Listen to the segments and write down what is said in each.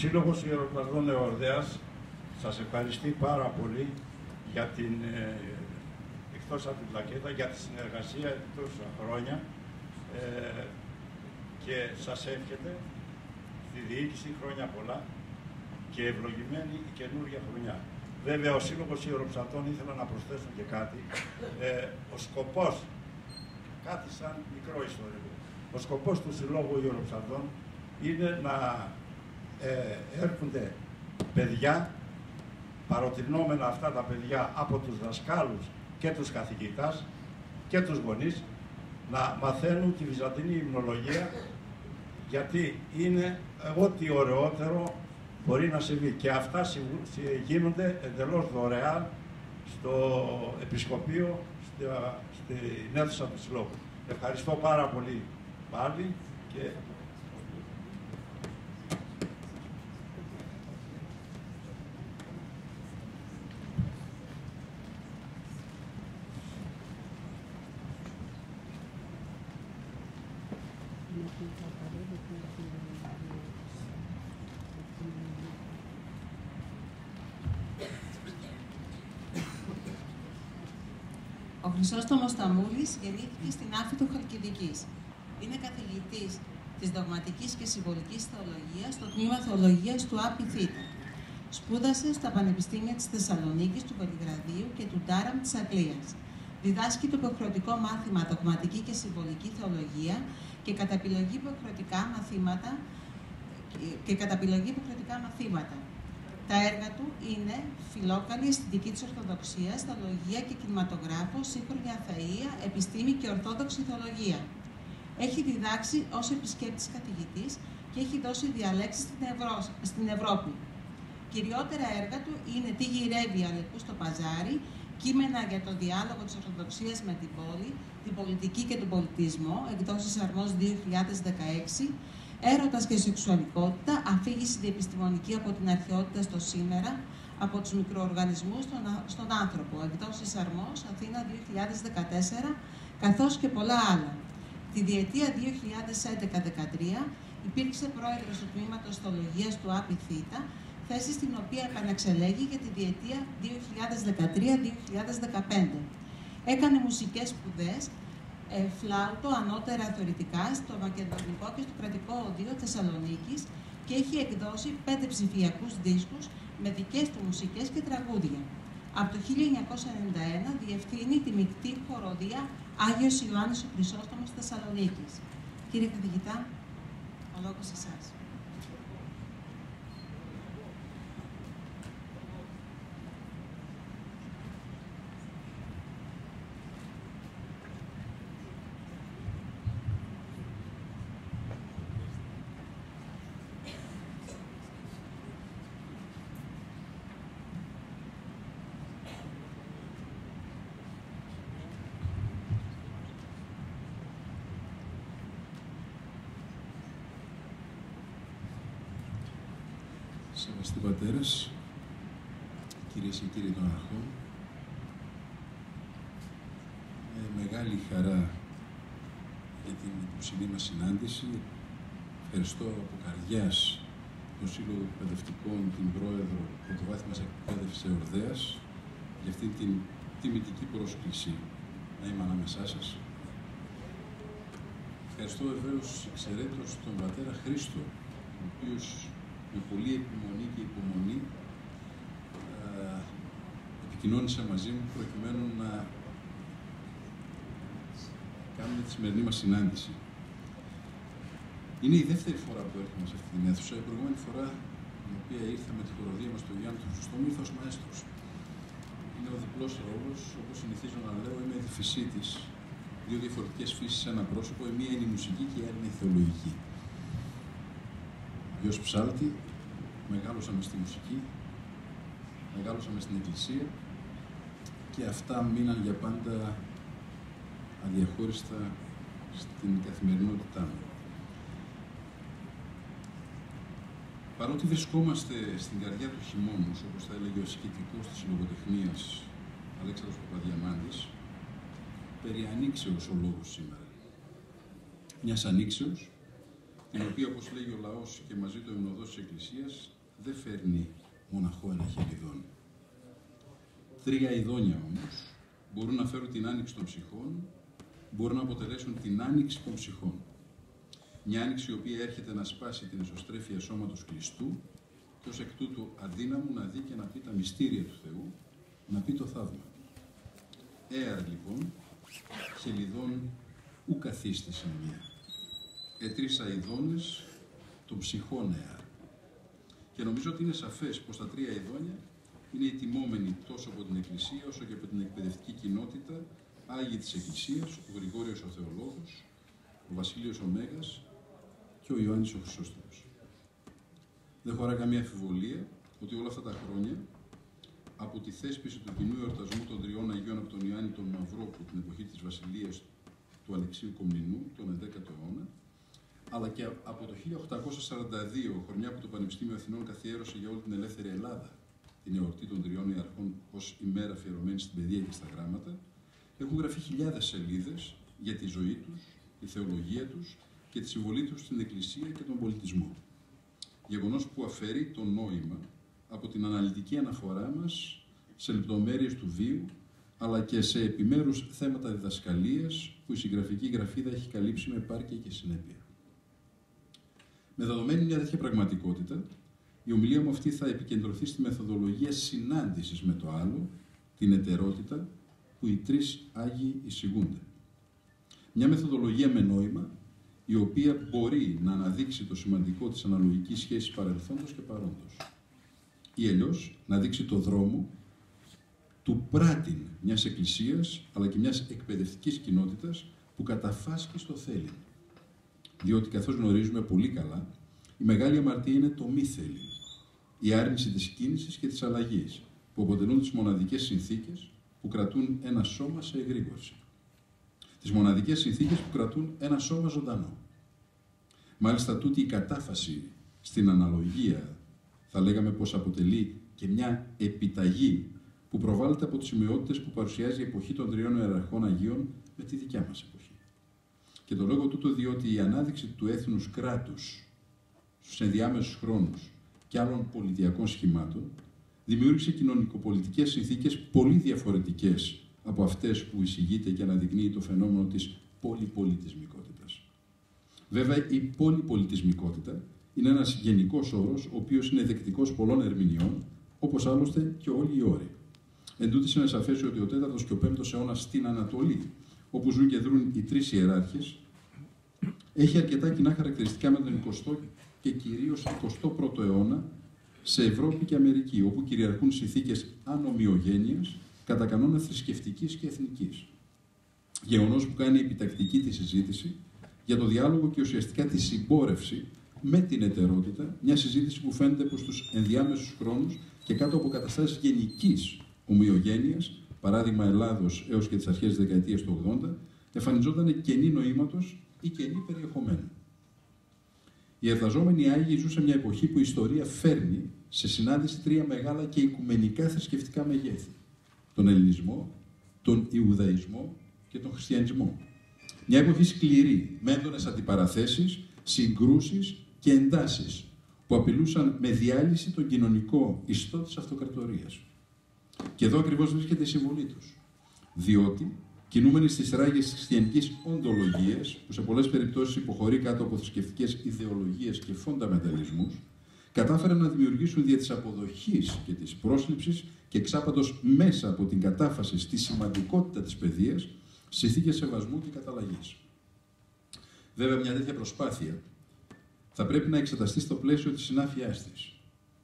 Σύλλογος Ιεροπλασδών Εορδέας σας ευχαριστεί πάρα πολύ για την, ε, εκτός από την πλακέτα, για τη συνεργασία τόσα χρόνια ε, και σας εύχεται στη διοίκηση χρόνια πολλά και ευλογημένη η καινούργια χρονιά. Βέβαια, ο Σύλλογος Ιεροψατών ήθελα να προσθέσω και κάτι. Ε, ο σκοπός, κάτι σαν μικρό ιστορικό, ο σκοπός του Συλλόγου Ιεροψατών είναι να ε, έρχονται παιδιά, παροτρινόμενα αυτά τα παιδιά από τους δασκάλους και τους καθηγητάς και τους γονείς, να μαθαίνουν τη βυζαντινή υμνολογία γιατί είναι ό,τι ωραιότερο μπορεί να συμβεί. Και αυτά γίνονται εντελώς δωρεάν στο Επισκοπείο, στην αίθουσα του Συλλόγου. Ευχαριστώ πάρα πολύ πάλι και Ο Χρυσόστομος Ταμούλη γεννήθηκε στην Άφητο Χαλκιδικής. Είναι καθηγητής της δογματικής και συμβολικής θεολογίας στο τμήμα θεολογίας του ΑΠΙ Σπούδασε στα Πανεπιστήμια της Θεσσαλονίκης, του Βελιγραδίου και του Ντάραμ της Αγγλίας. Διδάσκει το υποχρεωτικό μάθημα Δογματική και Συμβολική Θεολογία και κατά επιλογή υποχρεωτικά μαθήματα και κατά επιλογή υποχρεωτικά μαθήματα. Τα έργα του είναι φιλόκαλη αισθητική τη Ορθοδοξία, θεολογία και κινηματογράφο, σύγχρονη αθεία, επιστήμη και ορθόδοξη θεολογία. Έχει διδάξει ως επισκέπτης καθηγητής και έχει δώσει διαλέξεις στην, στην Ευρώπη. Κυριότερα έργα του είναι Τι γυρεύει Αλεπού στο Παζάρι, κείμενα για το διάλογο της Ορθοδοξίας με την πόλη, την πολιτική και τον πολιτισμό, εκδόσεις Αρμός 2016, Έρωτας και σεξουαλικότητα, αφήγηση διεπιστημονική από την αρχαιότητα στο σήμερα, από τους μικροοργανισμούς στον, στον άνθρωπο, εκδόσεις Αρμός, Αθήνα 2014, καθώς και πολλά άλλα. Τη διετία 2011-2013 υπήρξε πρόεδρος του Τμήματος Θεολογίας του ΑΠΙΘΙΤΑ, θέση στην οποία επαναξελέγει για τη διετία 2013-2015. Έκανε μουσικές σπουδές ε, φλάουτο ανώτερα θεωρητικά στο Μακεδονικό και στο Κρατικό Οδείο Θεσσαλονίκης και έχει εκδώσει πέντε ψηφιακούς δίσκους με δικές του μουσικές και τραγούδια. Από το 1991 διευθύνει τη μεικτή χοροδία Άγιος Ιωάννης ο Χρυσόστομος Θεσσαλονίκης. Κύριε καθηγητά, ο λόγος εσάς. Σεβαστοί πατέρες, κυρίες και κύριοι των αρχών, με μεγάλη χαρά για την υποψηνή μας συνάντηση. Ευχαριστώ από καρδιάς τον Σύλλογο Εκπαιδευτικών, την Πρόεδρο Πρωτοβάθμιας Εκπαίδευσης Εορδέας, για αυτή την τιμητική πρόσκληση να είμαι ανάμεσά σας. Ευχαριστώ βεβαίως εξαιρέτως τον πατέρα Χρήστο, ο οποίος με πολλή επιμονή και υπομονή ε, επικοινώνησα μαζί μου προκειμένου να κάνουμε τη σημερινή μας συνάντηση. Είναι η δεύτερη φορά που έρχομαι σε αυτή την αίθουσα. Η προηγούμενη φορά την οποία ήρθα με τη χοροδία μας στο Γιάννη του Χρυστόμου ήρθα ως μαέστρος. Είναι ο διπλός ρόλος, όπως συνηθίζω να λέω, είμαι τη Δύο διαφορετικές φύσεις σε ένα πρόσωπο, η μία είναι η μουσική και η άλλη είναι η θεολογική γιος ψάλτη, μεγάλωσαμε στη μουσική, μεγάλωσαμε στην εκκλησία και αυτά μείναν για πάντα αδιαχώριστα στην καθημερινότητά μου. Παρότι βρισκόμαστε στην καρδιά του χειμώνους, όπως θα έλεγε ο σκητικός της λογοτεχνίας Αλέξανδρος Παπαδιαμάντης, περί ανοίξεως ο λόγος σήμερα. Μιας ανοίξεως την οποία, όπως λέγει ο λαός και μαζί το εμνοδός της Εκκλησίας, δεν φέρνει μοναχό ένα χελιδόν. Τρία ειδόνια όμως μπορούν να φέρουν την άνοιξη των ψυχών, μπορούν να αποτελέσουν την άνοιξη των ψυχών. Μια άνοιξη η οποία έρχεται να σπάσει την εσωστρέφεια σώματος κλειστού και ως εκ τούτου αδύναμου να δει και να πει τα μυστήρια του Θεού, να πει το θαύμα. Έαρ λοιπόν, χελιδόν ου καθίστη μία. Ετρίσα ειδώνες των ψυχών έαρ. Και νομίζω ότι είναι σαφές πως τα τρία ειδόνια είναι ετοιμόμενοι τόσο από την Εκκλησία όσο και από την εκπαιδευτική κοινότητα, Άγιοι της Εκκλησίας, ο Γρηγόριος ο Θεολόγος, ο Βασίλειος ο Μέγας και ο Ιωάννης ο Χρυσόστομος. Δεν χωρά καμία αμφιβολία ότι όλα αυτά τα χρόνια, από τη θέσπιση του κοινού εορτασμού των τριών Αγίων από τον Ιωάννη τον Μαυρόπου την εποχή της Βασιλείας του Αλεξίου Κομνηνού, τον 11ο αιώνα, αλλά και από το 1842, χρονιά που το Πανεπιστήμιο Αθηνών καθιέρωσε για όλη την ελεύθερη Ελλάδα την εορτή των τριών ιαρχών ως ημέρα αφιερωμένη στην παιδεία και στα γράμματα, έχουν γραφεί χιλιάδες σελίδες για τη ζωή τους, τη θεολογία τους και τη συμβολή τους στην Εκκλησία και τον πολιτισμό. Γεγονός που αφαιρεί το νόημα από την αναλυτική αναφορά μας σε λεπτομέρειες του βίου, αλλά και σε επιμέρους θέματα διδασκαλίας που η συγγραφική γραφίδα έχει καλύψει με επάρκεια και συνέπεια. Με δεδομένη μια τέτοια πραγματικότητα, η ομιλία μου αυτή θα επικεντρωθεί στη μεθοδολογία συνάντησης με το άλλο, την ετερότητα, που οι τρεις Άγιοι εισηγούνται. Μια μεθοδολογία με νόημα, η οποία μπορεί να αναδείξει το σημαντικό της αναλογικής σχέσης παρελθόντος και παρόντος. Ή αλλιώς να δείξει το δρόμο του πράτην μιας εκκλησίας, αλλά και μιας εκπαιδευτικής κοινότητας που καταφάσκει στο θέλει. Διότι καθώς γνωρίζουμε πολύ καλά, η μεγάλη αμαρτία είναι το μη θέλει η άρνηση της κίνησης και της αλλαγής, που αποτελούν τις μοναδικές συνθήκες που κρατούν ένα σώμα σε εγρήγορση. Τις μοναδικές συνθήκες που κρατούν ένα σώμα ζωντανό. Μάλιστα τούτη η κατάφαση στην αναλογία θα λέγαμε πως αποτελεί και μια επιταγή που προβάλλεται από τις σημειότητες που παρουσιάζει η εποχή των τριών ιεραρχών Αγίων με τη δικιά μας εποχή. Και το λόγο τούτο διότι η ανάδειξη του έθνους κράτους στους ενδιάμεσους χρόνους και άλλων πολιτιακών σχημάτων, δημιούργησε κοινωνικοπολιτικές συνθήκες πολύ διαφορετικές από αυτές που εισηγείται και αναδεικνύει το φαινόμενο της πολυπολιτισμικότητας. Βέβαια, η πολυπολιτισμικότητα είναι ένας γενικός όρος, ο οποίος είναι δεκτικός πολλών ερμηνεών, όπως άλλωστε και όλοι οι όροι. Εν τούτης είναι σαφές ότι ο 4ο και ο 5ο αιώνας στην Ανατολή, όπου ζουν και δρούν οι τρεις ιεράρχες, έχει αρκετά κοινά χαρακτηριστικά με τον 20ο και κυρίως 21ο αιώνα σε Ευρώπη και Αμερική, όπου κυριαρχούν συνθήκες ανομοιογένειας κατά κανόνα θρησκευτικής και εθνικής. Γεγονός που κάνει επιτακτική τη συζήτηση για το διάλογο και ουσιαστικά τη συμπόρευση με την ετερότητα, μια συζήτηση που φαίνεται προς τους ενδιάμεσους χρόνους και κάτω από καταστάσεις γενικής ομοιογένειας, παράδειγμα Ελλάδος έως και τις αρχές της δεκαετίας του 80, εμφανιζόταν κενή νοήματος ή κενή περιεχομένου. Οι εργαζόμενοι Άγιοι ζουν σε μια εποχή που η ιστορία φέρνει σε συνάντηση τρία μεγάλα και οικουμενικά θρησκευτικά μεγέθη. Τον Ελληνισμό, τον Ιουδαϊσμό και τον Χριστιανισμό. Μια εποχή σκληρή, με έντονες αντιπαραθέσεις, συγκρούσεις και εντάσεις που απειλούσαν με διάλυση τον κοινωνικό ιστό της αυτοκρατορίας. Και εδώ ακριβώς βρίσκεται η συμβολή τους. Διότι κινούμενοι στις ράγες της χριστιανικής οντολογίας, που σε πολλές περιπτώσεις υποχωρεί κάτω από θρησκευτικές ιδεολογίες και φονταμεταλισμού, κατάφεραν να δημιουργήσουν δια της αποδοχής και της πρόσληψης και εξάπαντος μέσα από την κατάφαση στη σημαντικότητα της παιδείας, συνθήκες σεβασμού και καταλλαγής. Βέβαια, μια τέτοια προσπάθεια θα πρέπει να εξεταστεί στο πλαίσιο της συνάφειάς της.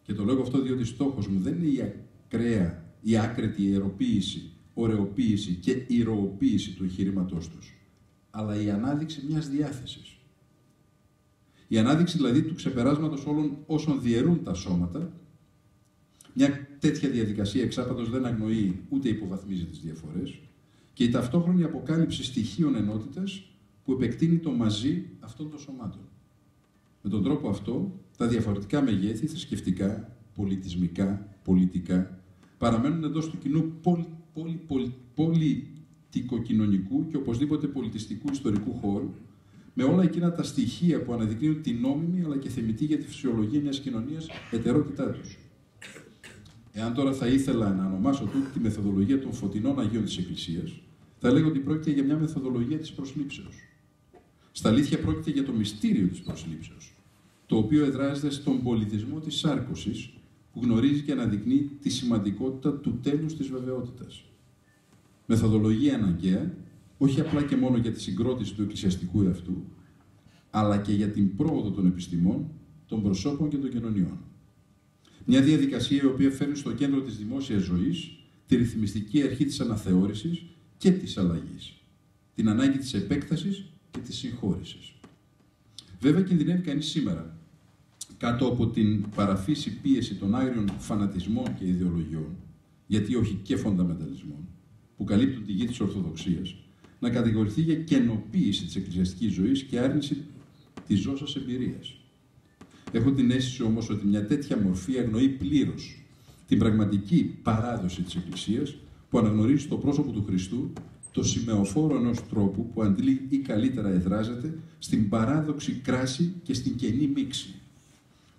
Και το λέω αυτό διότι στόχος μου δεν είναι η ακραία, η άκρητη ιεροποίηση ωρεοποίηση και ηρωοποίηση του εγχειρήματός τους, αλλά η ανάδειξη μιας διάθεσης. Η ανάδειξη δηλαδή του ξεπεράσματος όλων όσων διαιρούν τα σώματα. Μια τέτοια διαδικασία εξάπατος δεν αγνοεί ούτε υποβαθμίζει τις διαφορές και η ταυτόχρονη αποκάλυψη στοιχείων ενότητας που επεκτείνει το μαζί αυτών των σωμάτων. Με τον τρόπο αυτό, τα διαφορετικά μεγέθη, θρησκευτικά, πολιτισμικά, πολιτικά, παραμένουν εντός του κοινού πολυ, πολυ, πολιτικοκοινωνικού και οπωσδήποτε πολιτιστικού ιστορικού χώρου, με όλα εκείνα τα στοιχεία που αναδεικνύουν την νόμιμη αλλά και θεμητή για τη φυσιολογία μιας κοινωνίας ετερότητά τους. Εάν τώρα θα ήθελα να ονομάσω τούτη τη μεθοδολογία των φωτεινών Αγίων της Εκκλησίας, θα λέγω ότι πρόκειται για μια μεθοδολογία της προσλήψεως. Στα αλήθεια πρόκειται για το μυστήριο της προσλήψεως, το οποίο εδράζεται στον πολιτισμό της σάρκωσης, που γνωρίζει και αναδεικνύει τη σημαντικότητα του τέλους της βεβαιότητας. Μεθοδολογία αναγκαία, όχι απλά και μόνο για τη συγκρότηση του εκκλησιαστικού εαυτού, αλλά και για την πρόοδο των επιστημών, των προσώπων και των κοινωνιών. Μια διαδικασία η οποία φέρνει στο κέντρο της δημόσιας ζωής τη ρυθμιστική αρχή της αναθεώρησης και της αλλαγής, την ανάγκη της επέκτασης και της συγχώρησης. Βέβαια κινδυνεύει κανείς σήμερα, κάτω από την παραφύση πίεση των άγριων φανατισμών και ιδεολογιών, γιατί όχι και φονταμεταλισμών, που καλύπτουν τη γη της Ορθοδοξίας, να κατηγορηθεί για κενοποίηση της εκκλησιαστικής ζωής και άρνηση της ζώσας εμπειρίας. Έχω την αίσθηση όμως ότι μια τέτοια μορφή αγνοεί πλήρως την πραγματική παράδοση της Εκκλησίας που αναγνωρίζει στο πρόσωπο του Χριστού το σημεοφόρο ενός τρόπου που αντλεί ή καλύτερα εδράζεται στην παράδοξη κράση και στην κενή μίξη.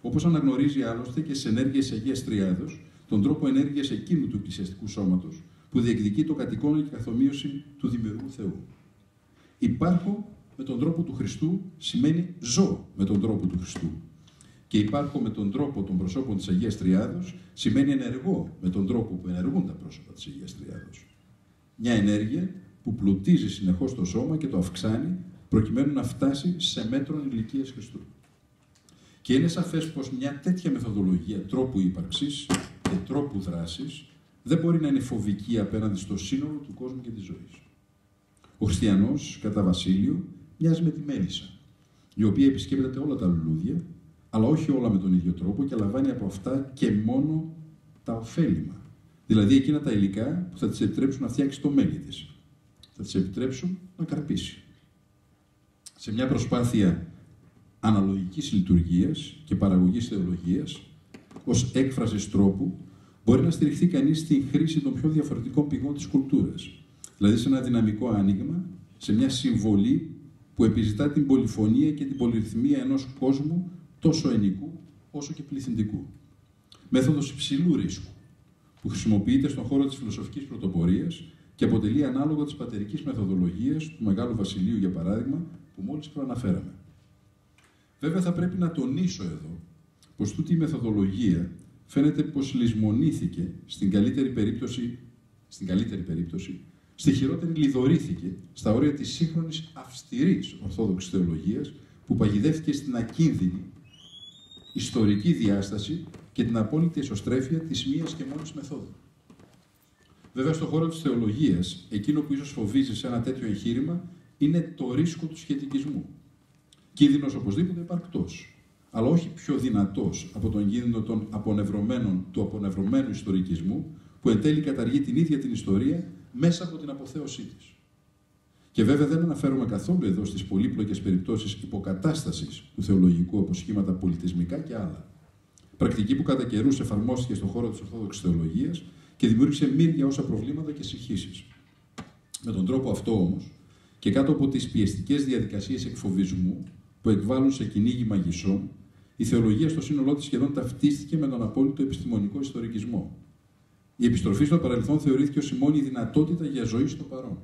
Όπως αναγνωρίζει άλλωστε και στι ενέργειες Αγίας Τριάδος τον τρόπο ενέργειας εκείνου του εκκλησιαστικού σώματος που διεκδικεί το κατοικόνο και καθομοίωση του δημιουργού Θεού. Υπάρχω με τον τρόπο του Χριστού σημαίνει ζω με τον τρόπο του Χριστού και υπάρχω με τον τρόπο των προσώπων της Αγίας Τριάδος σημαίνει ενεργό με τον τρόπο που ενεργούν τα πρόσωπα της Αγίας Τριάδος. Μια ενέργεια που πλουτίζει συνεχώς το σώμα και το αυξάνει προκειμένου να φτάσει σε μέτρον ηλικίας Χριστού. Και είναι σαφές πως μια τέτοια μεθοδολογία τρόπου ύπαρξης και τρόπου δράσης δεν μπορεί να είναι φοβική απέναντι στο σύνολο του κόσμου και της ζωής. Ο χριστιανός, κατά Βασίλειο, μοιάζει με τη Μέλισσα, η οποία επισκέπτεται όλα τα λουλούδια αλλά όχι όλα με τον ίδιο τρόπο και λαμβάνει από αυτά και μόνο τα ωφέλιμα. Δηλαδή εκείνα τα υλικά που θα τη επιτρέψουν να φτιάξει το μέλι της. Θα τη επιτρέψουν να καρπίσει. Σε μια προσπάθεια αναλογικής λειτουργίας και παραγωγής θεολογίας, ως έκφρασης τρόπου, μπορεί να στηριχθεί κανείς στη χρήση των πιο διαφορετικών πηγών της κουλτούρας. Δηλαδή σε ένα δυναμικό άνοιγμα, σε μια συμβολή που επιζητά την πολυφωνία και την πολυρυθμία ενός κόσμου τόσο ενικού όσο και πληθυντικού. Μέθοδος υψηλού ρίσκου, που χρησιμοποιείται στον χώρο της φιλοσοφικής πρωτοπορίας και αποτελεί ανάλογο της πατερικής μεθοδολογίας του Μεγάλου Βασιλείου, για παράδειγμα, που μόλις προαναφέραμε. Βέβαια, θα πρέπει να τονίσω εδώ πως τούτη η μεθοδολογία φαίνεται πως λησμονήθηκε στην καλύτερη περίπτωση, στην καλύτερη περίπτωση, στη χειρότερη λιδωρήθηκε στα όρια της σύγχρονης αυστηρής ορθόδοξης θεολογίας που παγιδεύτηκε στην ακίνδυνη ιστορική διάσταση και την απόλυτη εσωστρέφεια της μίας και μόνης μεθόδου. Βέβαια, στον χώρο της θεολογίας, εκείνο που ίσως φοβίζει σε ένα τέτοιο εγχείρημα είναι το ρίσκο του σχετικισμού. Κίνδυνος οπωσδήποτε υπαρκτός, αλλά όχι πιο δυνατός από τον κίνδυνο των απονευρωμένων, του απονευρωμένου ιστορικισμού, που εν τέλει καταργεί την ίδια την ιστορία μέσα από την αποθέωσή της. Και βέβαια δεν αναφέρομαι καθόλου εδώ στις πολύπλοκες περιπτώσεις υποκατάστασης του θεολογικού αποσχήματα πολιτισμικά και άλλα. Πρακτική που κατά καιρούς εφαρμόστηκε στον χώρο της Ορθόδοξης Θεολογίας και δημιούργησε μύρια όσα προβλήματα και συγχύσεις. Με τον τρόπο αυτό όμως, και κάτω από τις πιεστικές διαδικασίες εκφοβισμού που εκβάλλουν σε κυνήγι μαγισσών, η θεολογία στο σύνολό της σχεδόν ταυτίστηκε με τον απόλυτο επιστημονικό ιστορικισμό. Η επιστροφή στο παρελθόν θεωρήθηκε ως η μόνη δυνατότητα για ζωή στο παρόν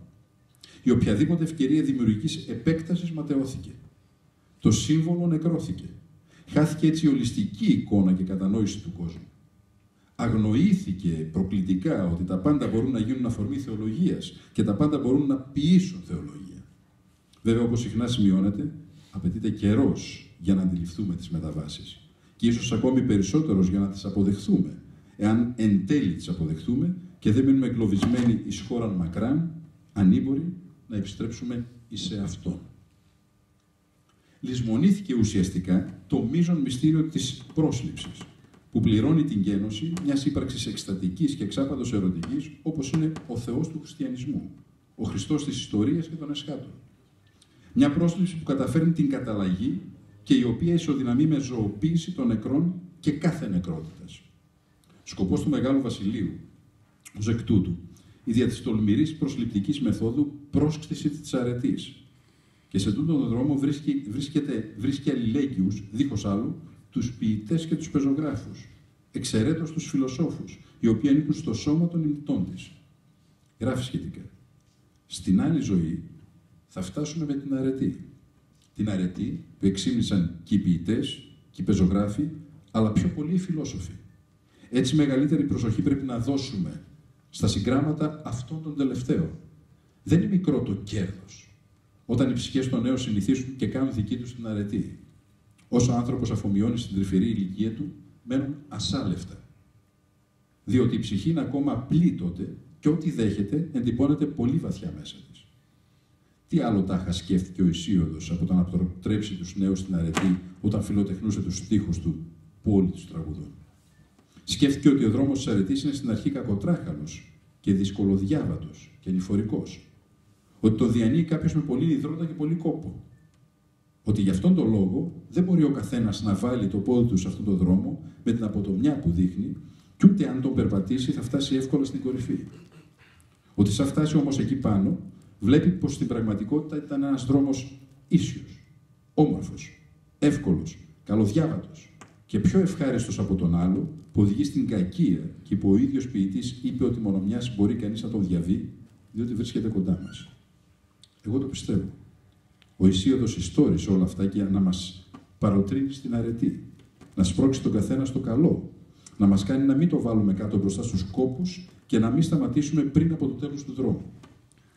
η οποιαδήποτε ευκαιρία δημιουργικής επέκτασης ματαιώθηκε. Το σύμβολο νεκρώθηκε. Χάθηκε έτσι η ολιστική εικόνα και κατανόηση του κόσμου. Αγνοήθηκε προκλητικά ότι τα πάντα μπορούν να γίνουν αφορμή θεολογίας και τα πάντα μπορούν να ποιήσουν θεολογία. Βέβαια, όπως συχνά σημειώνεται, απαιτείται καιρός για να αντιληφθούμε τις μεταβάσεις. Και ίσως ακόμη περισσότερος για να τις αποδεχθούμε, εάν εν τέλει τις αποδεχθούμε και δεν μείνουμε εγκλωβισμένοι εις χώραν μακράν, ανήμποροι να επιστρέψουμε σε Αυτόν. Λυσμονήθηκε ουσιαστικά το μείζον μυστήριο της πρόσληψης, που πληρώνει την γένωση μιας ύπαρξης εκστατικής και εξάπαντος ερωτικής, όπως είναι ο Θεός του χριστιανισμού, ο Χριστός της ιστορίας και των εσχάτων. Μια πρόσληψη που καταφέρνει την καταλλαγή και η οποία ισοδυναμεί με ζωοποίηση των νεκρών και κάθε νεκρότητας. Σκοπός του Μεγάλου Βασιλείου, ως εκ τούτου, η δια της τολμηρής προσληπτικής μεθόδου πρόσκληση της αρετής Και σε τούτον τον δρόμο βρίσκει, βρίσκεται, βρίσκει αλληλέγγυους, δίχως άλλου, τους ποιητές και τους πεζογράφους, εξαιρέτως τους φιλοσόφους, οι οποίοι ανήκουν στο σώμα των ημιτών της. Γράφει σχετικά. Στην άλλη ζωή θα φτάσουμε με την αρετή. Την αρετή που εξήμνησαν και οι ποιητές και οι πεζογράφοι, αλλά πιο πολύ οι φιλόσοφοι. Έτσι μεγαλύτερη προσοχή πρέπει να δώσουμε στα συγκράματα αυτών των τελευταίων. Δεν είναι μικρό το κέρδος. Όταν οι ψυχές των νέων συνηθίσουν και κάνουν δική τους την αρετή. Όσο ο άνθρωπος αφομοιώνει στην τρυφερή ηλικία του, μένουν ασάλευτα. Διότι η ψυχή είναι ακόμα απλή τότε και ό,τι δέχεται εντυπώνεται πολύ βαθιά μέσα τη. Τι άλλο τάχα σκέφτηκε ο Ισίωδος από το να αποτρέψει τους νέους στην αρετή όταν φιλοτεχνούσε τους στίχους του που όλοι τους τραγουδούν. Σκέφτηκε ότι ο δρόμος της αρετής είναι στην αρχή κακοτράχαλος και δυσκολοδιάβατος και ανηφορικός. Ότι το διανύει κάποιος με πολύ υδρότα και πολύ κόπο. Ότι γι' αυτόν τον λόγο δεν μπορεί ο καθένας να βάλει το πόδι του σε αυτόν τον δρόμο με την αποτομιά που δείχνει, και ούτε αν τον περπατήσει θα φτάσει εύκολα στην κορυφή. Ότι σαν φτάσει όμως εκεί πάνω, βλέπει πως στην πραγματικότητα ήταν ένας δρόμος ίσιος, όμορφος, εύκολος, καλοδιάβατος και πιο ευχάριστος από τον άλλο που οδηγεί στην κακία και που ο ίδιος ποιητής είπε ότι μόνο μιας μπορεί κανείς να τον διαβεί, διότι βρίσκεται κοντά μας. Εγώ το πιστεύω. Ο Ισίωδος ιστόρησε όλα αυτά για να μας παροτρύνει στην αρετή, να σπρώξει τον καθένα στο καλό, να μας κάνει να μην το βάλουμε κάτω μπροστά στους κόπους και να μην σταματήσουμε πριν από το τέλος του δρόμου.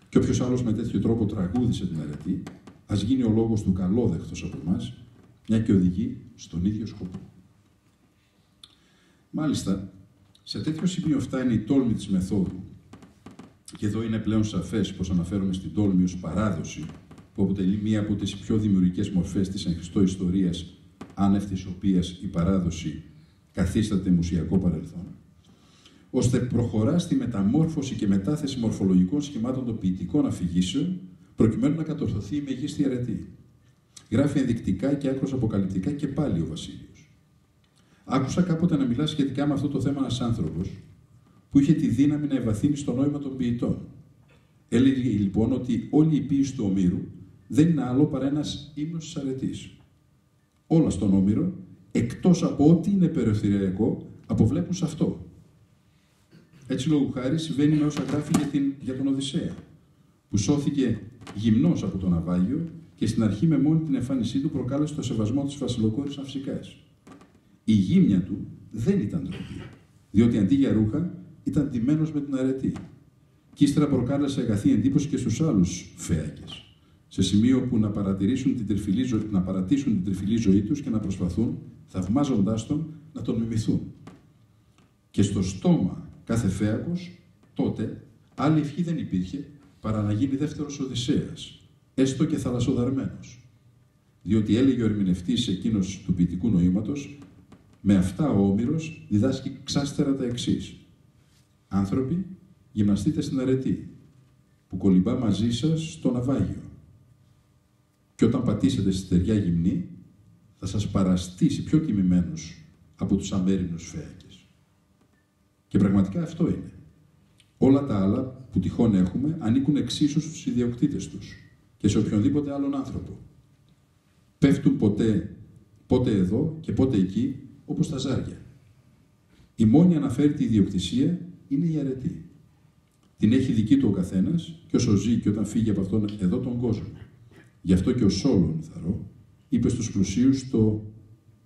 Και όποιος άλλος με τέτοιο τρόπο τραγούδισε την αρετή, ας γίνει ο λόγος του καλόδεχτος από εμάς, μια και οδηγεί στον ίδιο σκοπό. Μάλιστα, σε τέτοιο σημείο φτάνει η τόλμη της μεθόδου και εδώ είναι πλέον σαφές πως αναφέρομαι στην τόλμη ως παράδοση που αποτελεί μία από τις πιο δημιουργικές μορφές της εν Χριστώ ιστορίας άνευ της οποίας η παράδοση καθίσταται μουσιακό παρελθόν ώστε προχωρά στη μεταμόρφωση και μετάθεση μορφολογικών σχημάτων των ποιητικών αφηγήσεων προκειμένου να κατορθωθεί η μεγίστη αρετή. Γράφει ενδεικτικά και άκρως αποκαλυπτικά και πάλι ο Βασίλειος. Άκουσα κάποτε να μιλά σχετικά με αυτό το θέμα ένας άνθρωπος που είχε τη δύναμη να ευαθύνει στο νόημα των ποιητών. Έλεγε λοιπόν ότι όλη η ποίηση του Ομήρου δεν είναι άλλο παρά ένας ύμνος της αρετής. Όλα στον Όμηρο, εκτός από ό,τι είναι περιοθυριακό, αποβλέπουν σε αυτό. Έτσι λόγω χάρη συμβαίνει με όσα γράφει για, την, για τον Οδυσσέα, που σώθηκε γυμνός από το ναυάγιο και στην αρχή με μόνη την εμφάνισή του προκάλεσε το σεβασμό της βασιλοκόρης Αυσικάς. Η γύμνια του δεν ήταν ντροπή, διότι αντί για ρούχα ήταν ντυμένος με την αρετή. Κι ύστερα προκάλεσε αγαθή εντύπωση και στους άλλους φέακε. Σε σημείο που να, παρατηρήσουν την τριφυλή ζωή, να παρατήσουν την τριφυλή ζωή τους και να προσπαθούν, θαυμάζοντάς τον, να τον μιμηθούν. Και στο στόμα κάθε φέακος, τότε άλλη ευχή δεν υπήρχε παρά να γίνει δεύτερος Οδυσσέας, έστω και θαλασσοδαρμένος. Διότι έλεγε ο ερμηνευτής εκείνος του ποιητικού νοήματος με αυτά ο Όμηρος διδάσκει ξάστερα τα εξής. Άνθρωποι, γυμναστείτε στην αρετή, που κολυμπά μαζί σας στο ναυάγιο. Και όταν πατήσετε στη στεριά γυμνή, θα σας παραστήσει πιο τιμημένους από τους αμέρινους φέακες. Και πραγματικά αυτό είναι. Όλα τα άλλα που τυχόν έχουμε ανήκουν εξίσου στους ιδιοκτήτες τους και σε οποιονδήποτε άλλον άνθρωπο. Πέφτουν ποτέ, πότε εδώ και πότε εκεί όπως τα ζάρια. Η μόνη αναφέρει ιδιοκτησία είναι η αρετή. Την έχει δική του ο καθένας και όσο ζει και όταν φύγει από αυτόν εδώ τον κόσμο. Γι' αυτό και ο Σόλων, θαρώ, είπε στους πλουσίους το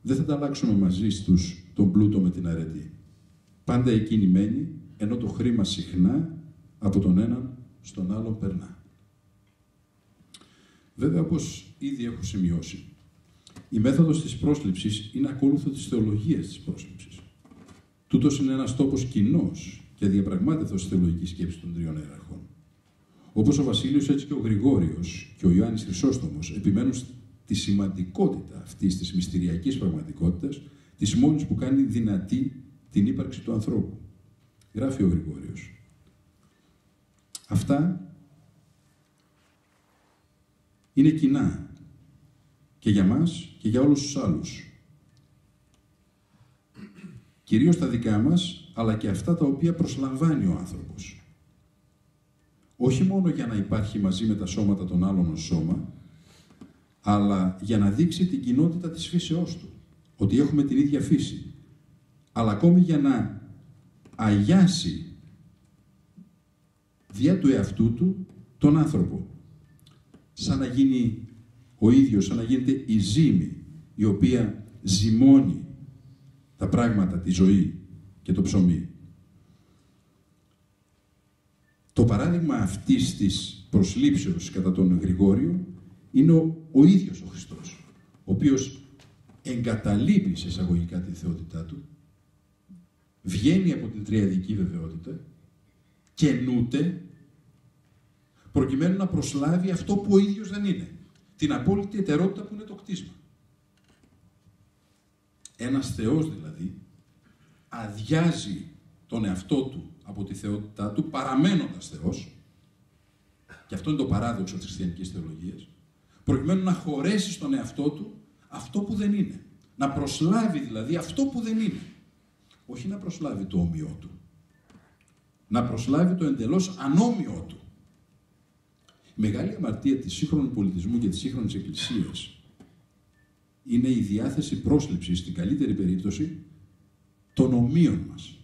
«Δεν θα τα αλλάξουμε μαζί στους τον πλούτο με την αρετή. Πάντα εκείνη μένει, ενώ το χρήμα συχνά από τον έναν στον άλλον περνά». Βέβαια, όπως ήδη έχω σημειώσει, η μέθοδος της πρόσληψης είναι ακόλουθο της θεολογίας της πρόσληψης. Τούτος είναι ένας τόπος κοινός και διαπραγμάτευτος της θεολογικής σκέψης των τριών ιεραρχών. Όπως ο Βασίλειος, έτσι και ο Γρηγόριος και ο Ιωάννης Χρυσόστομος επιμένουν στη σημαντικότητα αυτής της μυστηριακής πραγματικότητας, της μόνης που κάνει δυνατή την ύπαρξη του ανθρώπου. Γράφει ο Γρηγόριος. Αυτά είναι κοινά και για μας και για όλους τους άλλους. Κυρίως τα δικά μας, αλλά και αυτά τα οποία προσλαμβάνει ο άνθρωπος. Όχι μόνο για να υπάρχει μαζί με τα σώματα των άλλων ως σώμα, αλλά για να δείξει την κοινότητα της φύσεώς του, ότι έχουμε την ίδια φύση, αλλά ακόμη για να αγιάσει δια του εαυτού του τον άνθρωπο. Σαν να γίνει ο ίδιος, σαν να γίνεται η ζύμη η οποία ζυμώνει τα πράγματα, τη ζωή και το ψωμί. Το παράδειγμα αυτής της προσλήψεως κατά τον Γρηγόριο είναι ο, ο ίδιος ο Χριστός, ο οποίος εγκαταλείπει σε εισαγωγικά τη θεότητά του, βγαίνει από την τριαδική βεβαιότητα και νούται προκειμένου να προσλάβει αυτό που ο ίδιος δεν είναι. Την απόλυτη ετερότητα που είναι το κτίσμα. Ένας Θεός δηλαδή αδειάζει τον εαυτό του από τη θεότητά του παραμένοντας Θεός και αυτό είναι το παράδοξο της χριστιανικής θεολογίας προκειμένου να χωρέσει στον εαυτό του αυτό που δεν είναι. Να προσλάβει δηλαδή αυτό που δεν είναι. Όχι να προσλάβει το όμοιό του. Να προσλάβει το εντελώς ανώμοιό του. Η μεγάλη αμαρτία της σύγχρονου πολιτισμού και της σύγχρονης εκκλησίας είναι η διάθεση πρόσληψης, στην καλύτερη περίπτωση, των ομοίων μας,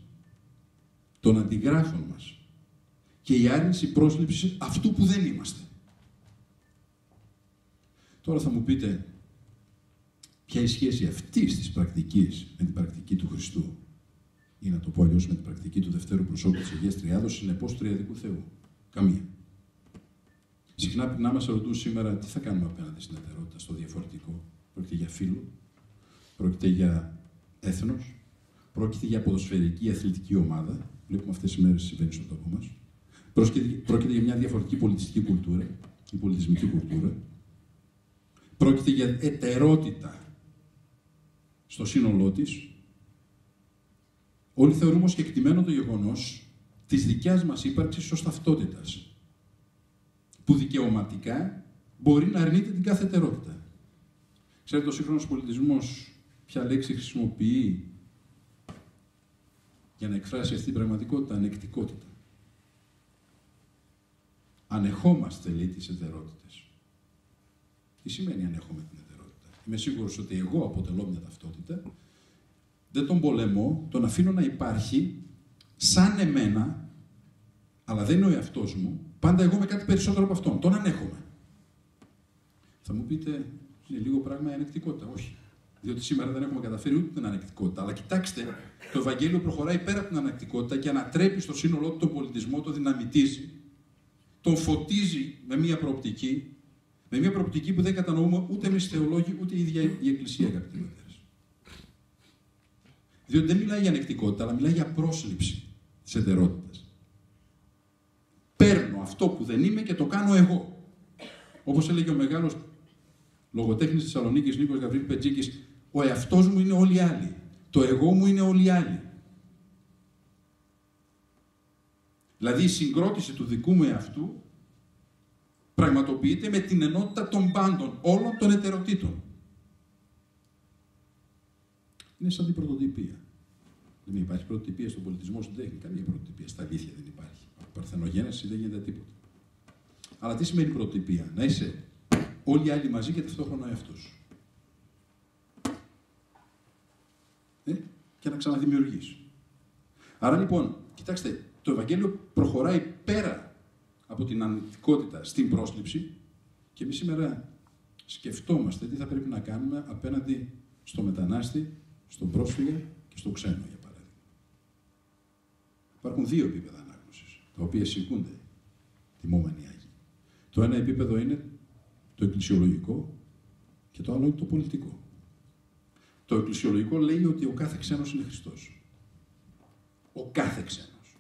των αντιγράφων μας και η άρνηση πρόσληψης αυτού που δεν είμαστε. Τώρα θα μου πείτε, ποια είναι η σχέση αυτή της πρακτικής με την πρακτική του Χριστού, ή να το πω αλλιώς με την πρακτική του δευτέρου προσώπου της Αγίας Τριάδος, συνεπώ του Τριαδικού Θεού. Καμία. Συχνά πριν να μας ρωτούν σήμερα τι θα κάνουμε απέναντι στην ετερότητα, στο διαφορετικό; Πρόκειται για φίλο, πρόκειται για έθνος, πρόκειται για ποδοσφαιρική αθλητική ομάδα. Βλέπουμε αυτές τις μέρες συμβαίνει στον τόπο μας. Πρόκειται για μια διαφορετική πολιτιστική κουλτούρα, η πολιτισμική κουλτούρα. Πρόκειται για ετερότητα στο σύνολό της. Όλοι θεωρούμε ως κεκτημένο το γεγονός της δικιάς μας ύπαρξης ως ταυτότητας, που δικαιωματικά μπορεί να αρνείται την κάθε ετερότητα. Ξέρετε, ο σύγχρονος πολιτισμός ποια λέξη χρησιμοποιεί για να εκφράσει αυτή την πραγματικότητα, ανεκτικότητα. Ανεχόμαστε, λέει, τις ετερότητες. Τι σημαίνει αν έχουμε την ετερότητα; Είμαι σίγουρος ότι εγώ αποτελώ μια ταυτότητα, δεν τον πολεμώ, τον αφήνω να υπάρχει σαν εμένα, αλλά δεν είναι ο εαυτός μου, πάντα εγώ με κάτι περισσότερο από αυτόν. Τον ανέχομαι. Θα μου πείτε, είναι λίγο πράγμα η ανεκτικότητα. Όχι. Διότι σήμερα δεν έχουμε καταφέρει ούτε την ανεκτικότητα. Αλλά κοιτάξτε, το Ευαγγέλιο προχωράει πέρα από την ανεκτικότητα και ανατρέπει στο σύνολό του τον πολιτισμό, το δυναμητίζει, τον φωτίζει με μία προοπτική με μια προοπτική που δεν κατανοούμε ούτε εμείς θεολόγοι, ούτε η ίδια η Εκκλησία, αγαπητοί μαθητές. Διότι δεν μιλάει για ανεκτικότητα, αλλά μιλάει για πρόσληψη της εντερότητα. Παίρνω αυτό που δεν είμαι και το κάνω εγώ. Όπως έλεγε ο μεγάλος λογοτέχνης της Θεσσαλονίκης Νίκος Γαβρίλ Πετζίκης, ο εαυτός μου είναι όλοι οι άλλοι. Το εγώ μου είναι όλοι οι άλλοι. Δηλαδή η συγκρότηση του δικού μου εαυτού πραγματοποιείται με την ενότητα των πάντων, όλων των ετεροτήτων. Είναι σαν την πρωτοτυπία. Δεν υπάρχει πρωτοτυπία στον πολιτισμό, δεν έχει καμία πρωτοτυπία. Στα αλήθεια δεν υπάρχει. Παρθενογένεση δεν γίνεται τίποτα. Αλλά τι σημαίνει πρωτοτυπία, να είσαι όλοι οι άλλοι μαζί και ταυτόχρονα εαυτός. Ε, και να ξαναδημιουργείς. Άρα λοιπόν, κοιτάξτε, το Ευαγγέλιο προχωράει πέρα από την ανοιχτικότητα στην πρόσληψη και εμείς σήμερα σκεφτόμαστε τι θα πρέπει να κάνουμε απέναντι στο μετανάστη, στον πρόσφυγα και στον ξένο, για παράδειγμα. Υπάρχουν δύο επίπεδα ανάγνωσης, τα οποία συγκούνται τιμόμενοι Άγιοι. Το ένα επίπεδο είναι το εκκλησιολογικό και το άλλο είναι το πολιτικό. Το εκκλησιολογικό λέει ότι ο κάθε ξένος είναι Χριστός. Ο κάθε ξένος.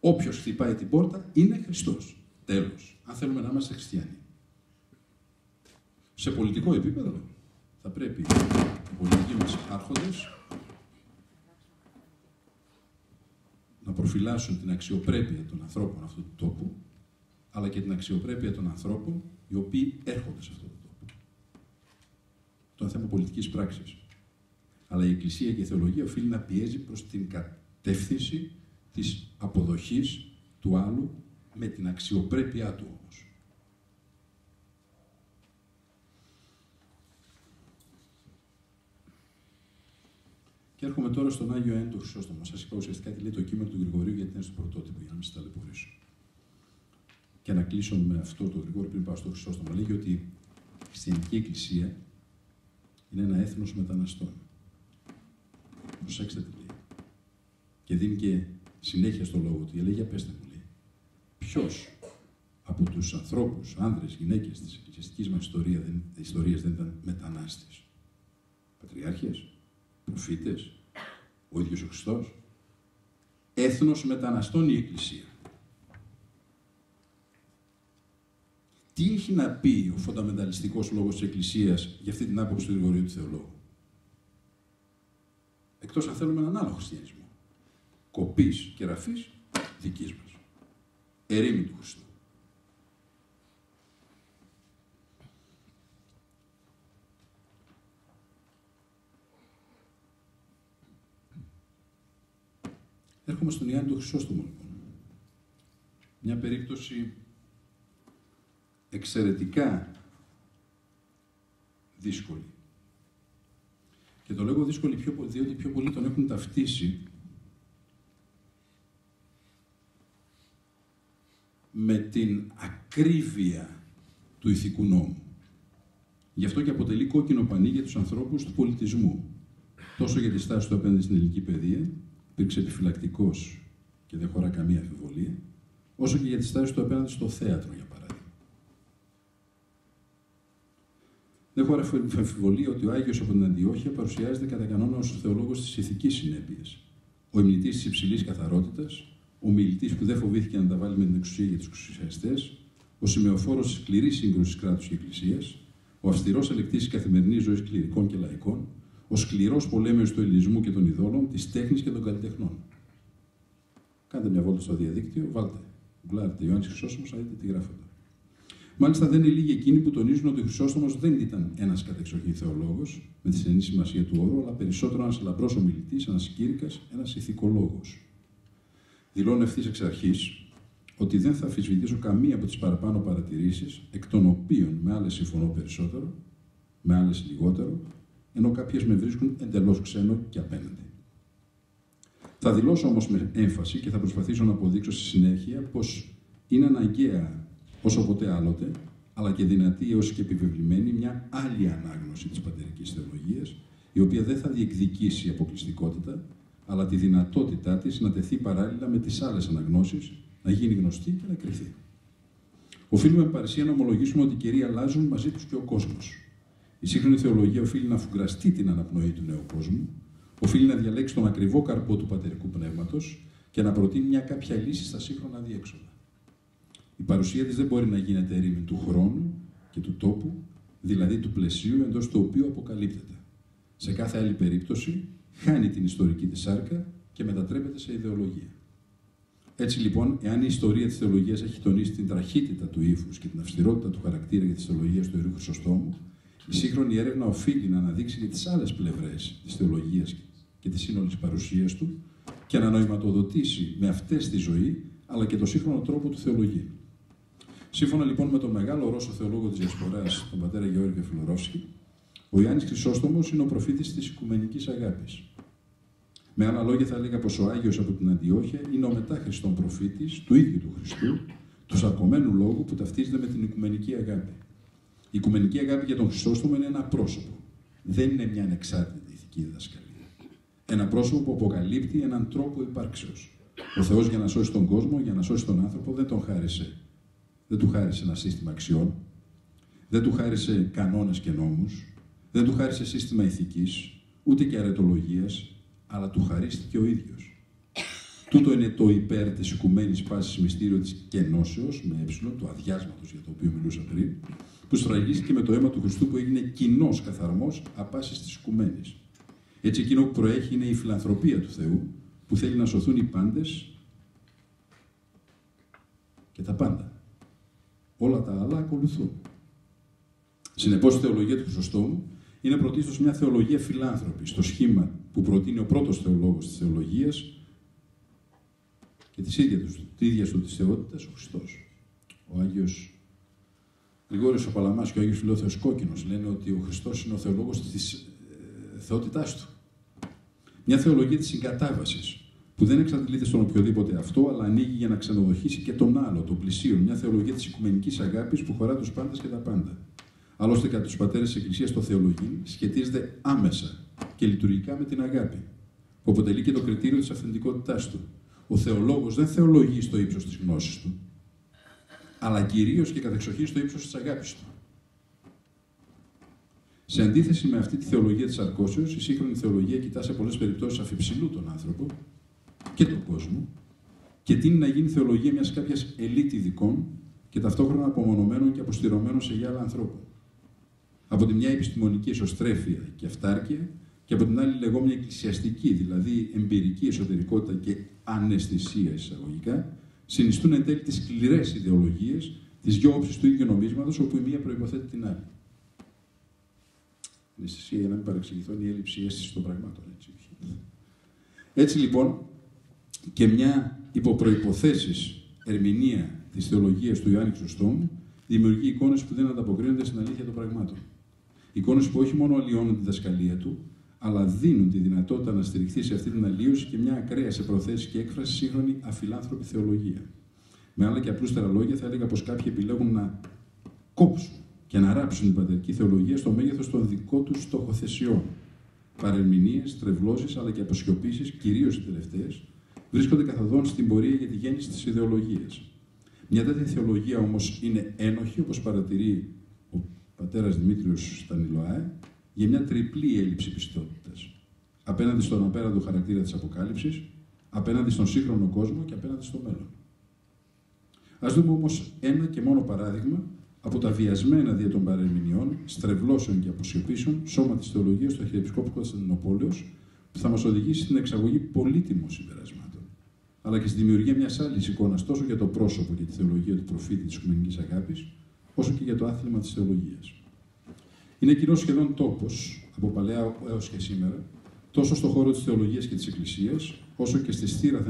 Όποιος χτυπάει την πόρτα είναι Χριστός. Τέλος. Αν θέλουμε να είμαστε χριστιανοί. Σε πολιτικό επίπεδο θα πρέπει οι πολιτικοί μας άρχοντες να προφυλάσσουν την αξιοπρέπεια των ανθρώπων αυτού του τόπου, αλλά και την αξιοπρέπεια των ανθρώπων οι οποίοι έρχονται σε αυτό το τόπο. Το είναι θέμα πολιτικής πράξης. Αλλά η Εκκλησία και η Θεολογία οφείλει να πιέζει προς την κατεύθυνση της αποδοχής του άλλου με την αξιοπρέπειά του όμως. Και έρχομαι τώρα στον Άγιο Έντο Χρυσόστομο. Σας είπα ουσιαστικά τι λέει το κείμενο του Γρηγορίου γιατί είναι στο πρωτότυπο, για να μην σας ταλαιπωρήσω. Και να κλείσω με αυτό το Γρηγόριο πριν πάω στο Χρυσόστομο. Λέγει ότι η Χριστιανική Εκκλησία είναι ένα έθνος μεταναστών. Προσέξτε τι λέει. Και δίνει και συνέχεια στο λόγο του. Λέει, για πέστε μου, λέει. Ποιος από τους ανθρώπους, άνδρες, γυναίκες της εκκλησιαστικής μας ιστορία δεν, ιστορίας δεν ήταν μετανάστε. Πατριάρχες, προφήτες, ο ίδιος ο Χριστός. Έθνος μεταναστών η Εκκλησία. Τι έχει να πει ο φονταμενταλιστικός λόγος της Εκκλησίας για αυτή την άποψη του Γρηγορίου του Θεολόγου; Εκτός αν θέλουμε έναν άλλο χριστιανισμό. Κοπής και ραφής δικής μας. Ερήμη του Χριστού. Έρχομαι στον Ιάννη του Χρυσόστομο, λοιπόν. Μια περίπτωση εξαιρετικά δύσκολη. Και το λέγω δύσκολη πιο, διότι πιο πολλοί τον έχουν ταυτίσει με την ακρίβεια του ηθικού νόμου. Γι' αυτό και αποτελεί κόκκινο πανί για τους ανθρώπους του πολιτισμού. Τόσο για τη στάση του απέναντι στην ελληνική παιδεία, υπήρξε επιφυλακτικός και δεν χωρά καμία αμφιβολία, όσο και για τη στάση του απέναντι στο θέατρο, για παράδειγμα. Δεν χωρά αμφιβολία ότι ο Άγιος από την Αντιόχεια παρουσιάζεται κατά κανόνα ως θεολόγος της ηθικής συνέπειας. Ο ημνητή της υψηλής καθαρότητας, ο μιλητής που δεν φοβήθηκε να τα βάλει με την εξουσία για τους εξουσιαστές, ο σημεοφόρος της σκληρής σύγκρουσης κράτους και εκκλησίας, ο αυστηρός ελεκτής της καθημερινής ζωής κληρικών και λαϊκών, ο σκληρός πολέμιος του ελληνισμού και των ειδόλων, της τέχνης και των καλλιτεχνών. Κάντε μια βόλτα στο διαδίκτυο, βάλτε. Γκουλάρτε Ιωάννης Χρυσόστομος, να δείτε τι γράφονται. Μάλιστα δεν είναι λίγοι εκείνοι που τονίζουν ότι ο Χρυσόστομος δεν ήταν ένας κατεξοχήν θεολόγος, με τη στενή σημασία του όρου, αλλά περισσότερο ένας λαμπρός ομιλητής, ένας κήρυκας, ένας ηθικολόγος. Δηλώνω ευθύς εξ αρχής ότι δεν θα αφισβητήσω καμία από τις παραπάνω παρατηρήσεις, εκ των οποίων με άλλες συμφωνώ περισσότερο, με άλλες λιγότερο, ενώ κάποιες με βρίσκουν εντελώς ξένο και απέναντι. Θα δηλώσω όμως με έμφαση και θα προσπαθήσω να αποδείξω στη συνέχεια πως είναι αναγκαία όσο ποτέ άλλοτε, αλλά και δυνατή έως και επιβεβλημένη μια άλλη ανάγνωση της πατερικής θεολογίας, η οποία δεν θα διεκδικήσει αποκλειστικότητα, αλλά τη δυνατότητά της να τεθεί παράλληλα με τις άλλες αναγνώσεις, να γίνει γνωστή και να κρυθεί. Οφείλουμε με παρεσία να ομολογήσουμε ότι οι καιροί αλλάζουν μαζί τους και ο κόσμος. Η σύγχρονη θεολογία οφείλει να φουγκραστεί την αναπνοή του νέου κόσμου, οφείλει να διαλέξει τον ακριβό καρπό του πατερικού πνεύματος και να προτείνει μια κάποια λύση στα σύγχρονα διέξοδα. Η παρουσία της δεν μπορεί να γίνεται ερήμην του χρόνου και του τόπου, δηλαδή του πλαισίου εντός του οποίου αποκαλύπτεται. Σε κάθε άλλη περίπτωση, χάνει την ιστορική της σάρκα και μετατρέπεται σε ιδεολογία. Έτσι λοιπόν, εάν η ιστορία της θεολογίας έχει τονίσει την τραχύτητα του ύφους και την αυστηρότητα του χαρακτήρα για τη θεολογία του Ιερού Χρυσοστόμου, η σύγχρονη έρευνα οφείλει να αναδείξει και τις άλλες πλευρές της θεολογίας και της σύνολης παρουσίας του και να νοηματοδοτήσει με αυτές τη ζωή, αλλά και το σύγχρονο τρόπο του θεολογίου. Σύμφωνα λοιπόν με τον μεγάλο Ρώσο θεολόγο της Διασποράς, τον πατέρα Γεώργιο Φιλορόφσκι, ο Ιάννη Χρυσόστομος είναι ο προφήτης της οικουμενικής αγάπης. Με άλλα λόγια, θα έλεγα πως ο Άγιος από την Αντιόχεια είναι ο μετά Χριστόν προφήτης του ίδιου του Χριστού, του σαρκωμένου λόγου που ταυτίζεται με την οικουμενική αγάπη. Η οικουμενική αγάπη για τον Χρυσόστομο είναι ένα πρόσωπο. Δεν είναι μια ανεξάρτητη ηθική διδασκαλία. Ένα πρόσωπο που αποκαλύπτει έναν τρόπο υπάρξεως. Ο Θεός για να σώσει τον κόσμο, για να σώσει τον άνθρωπο, δεν τον χάρισε. Δεν του χάρισε ένα σύστημα αξιών. Δεν του χάρισε κανόνες και νόμους. Δεν του χάρισε σύστημα ηθικής, ούτε και αρετολογίας, αλλά του χαρίστηκε ο ίδιος. Τούτο είναι το υπέρ της οικουμένης πάσης μυστήριο της κενώσεως, με ε, τους αδειάσματο για το οποίο μιλούσα πριν, που σφραγίστηκε με το αίμα του Χριστού που έγινε κοινός καθαρμός απάσης της οικουμένης. Έτσι, εκείνο που προέχει είναι η φιλανθρωπία του Θεού, που θέλει να σωθούν οι πάντες και τα πάντα. Όλα τα άλλα ακολουθούν. Συνεπώς, η θεολογία του Χρυσοστόμου είναι πρωτίστως μια θεολογία φιλάνθρωπης, στο σχήμα που προτείνει ο πρώτος θεολόγος της θεολογίας και της ίδιας του, της ίδιας του της θεότητας, ο Χριστός. Ο Άγιος Γρηγόριος ο Παλαμάς και ο Άγιος Φιλόθεος Κόκκινος λένε ότι ο Χριστός είναι ο θεολόγος της ε, θεότητάς του. Μια θεολογία της συγκατάβασης, που δεν εξαντλείται στον οποιοδήποτε αυτό, αλλά ανοίγει για να ξενοδοχήσει και τον άλλο, τον πλησίον. Μια θεολογία της οικουμενικής αγάπης που χωρά τους πάντες και τα πάντα. Άλλωστε, κατά τους πατέρες της Εκκλησίας, το θεολογή σχετίζεται άμεσα και λειτουργικά με την αγάπη, που αποτελεί και το κριτήριο της αυθεντικότητάς του. Ο θεολόγος δεν θεολογεί στο ύψος της γνώσης του, αλλά κυρίως και κατεξοχήν στο ύψος της αγάπης του. Σε αντίθεση με αυτή τη θεολογία της αρκώσεως, η σύγχρονη θεολογία κοιτά σε πολλές περιπτώσεις αφιψηλού τον άνθρωπο και τον κόσμο και τίνει να γίνει θεολογία μιας κάποιας ελίτ ειδικών και ταυτόχρονα απομονωμένων και αποστηρωμένων σε γυάλα ανθρώπων. Από τη μια επιστημονική εσωστρέφεια και αυτάρκεια και από την άλλη λεγόμενη εκκλησιαστική, δηλαδή εμπειρική εσωτερικότητα και αναισθησία εισαγωγικά, συνιστούν εν τέλει τις σκληρές ιδεολογίες της δυο του ίδιου νομίσματος, όπου η μία προποθέτει την άλλη. Αναισθησία, για να μην παρεξηγηθώ, είναι η έλλειψη αίσθησης των πραγμάτων. Έτσι, έτσι λοιπόν, και μια υποπροποθέσει ερμηνεία της θεολογίας του Ιωάννη Χρυσοστόμου δημιουργεί εικόνες που δεν ανταποκρίνονται στην αλήθεια των πραγμάτων. Εικόνες που όχι μόνο αλλοιώνουν τη δασκαλία του, αλλά δίνουν τη δυνατότητα να στηριχθεί σε αυτή την αλλίωση και μια ακραία σε προθέσεις και έκφραση σύγχρονη αφιλάνθρωπη θεολογία. Με άλλα και απλούστερα λόγια, θα έλεγα πως κάποιοι επιλέγουν να κόψουν και να ράψουν την πατερική θεολογία στο μέγεθος των δικών τους στοχοθεσιών. Παρερμηνίες, τρευλώσεις αλλά και αποσιωπήσει, κυρίως οι τελευταίες, βρίσκονται καθοδόν στην πορεία για τη γέννηση της ιδεολογίας. Μια τέτοια θεολογία όμως είναι ένοχη, όπως παρατηρεί ο πατέρας Δημήτριος Στανιλοάε, για μια τριπλή έλλειψη πιστότητας. Απέναντι στον απέραντο χαρακτήρα της Αποκάλυψης, απέναντι στον σύγχρονο κόσμο και απέναντι στο μέλλον. Α δούμε όμως ένα και μόνο παράδειγμα από τα βιασμένα δια των παρεμηνιών, στρεβλώσεων και αποσιωπήσεων σώμα της θεολογίας του Αρχιεπισκόπου Κωνσταντινοπόλεως, που θα μας οδηγήσει στην εξαγωγή πολύτιμων συμπερασμάτων, αλλά και στη δημιουργία μιας άλλης εικόνας τόσο για το πρόσωπο και τη θεολογία του προφήτη της Οικουμενικής Αγάπης, όσο και για το άθλημα της θεολογίας. Είναι κοινό σχεδόν τόπος, από παλαιά έως και σήμερα, τόσο στον χώρο της θεολογίας και της Εκκλησίας, όσο και στι θύρα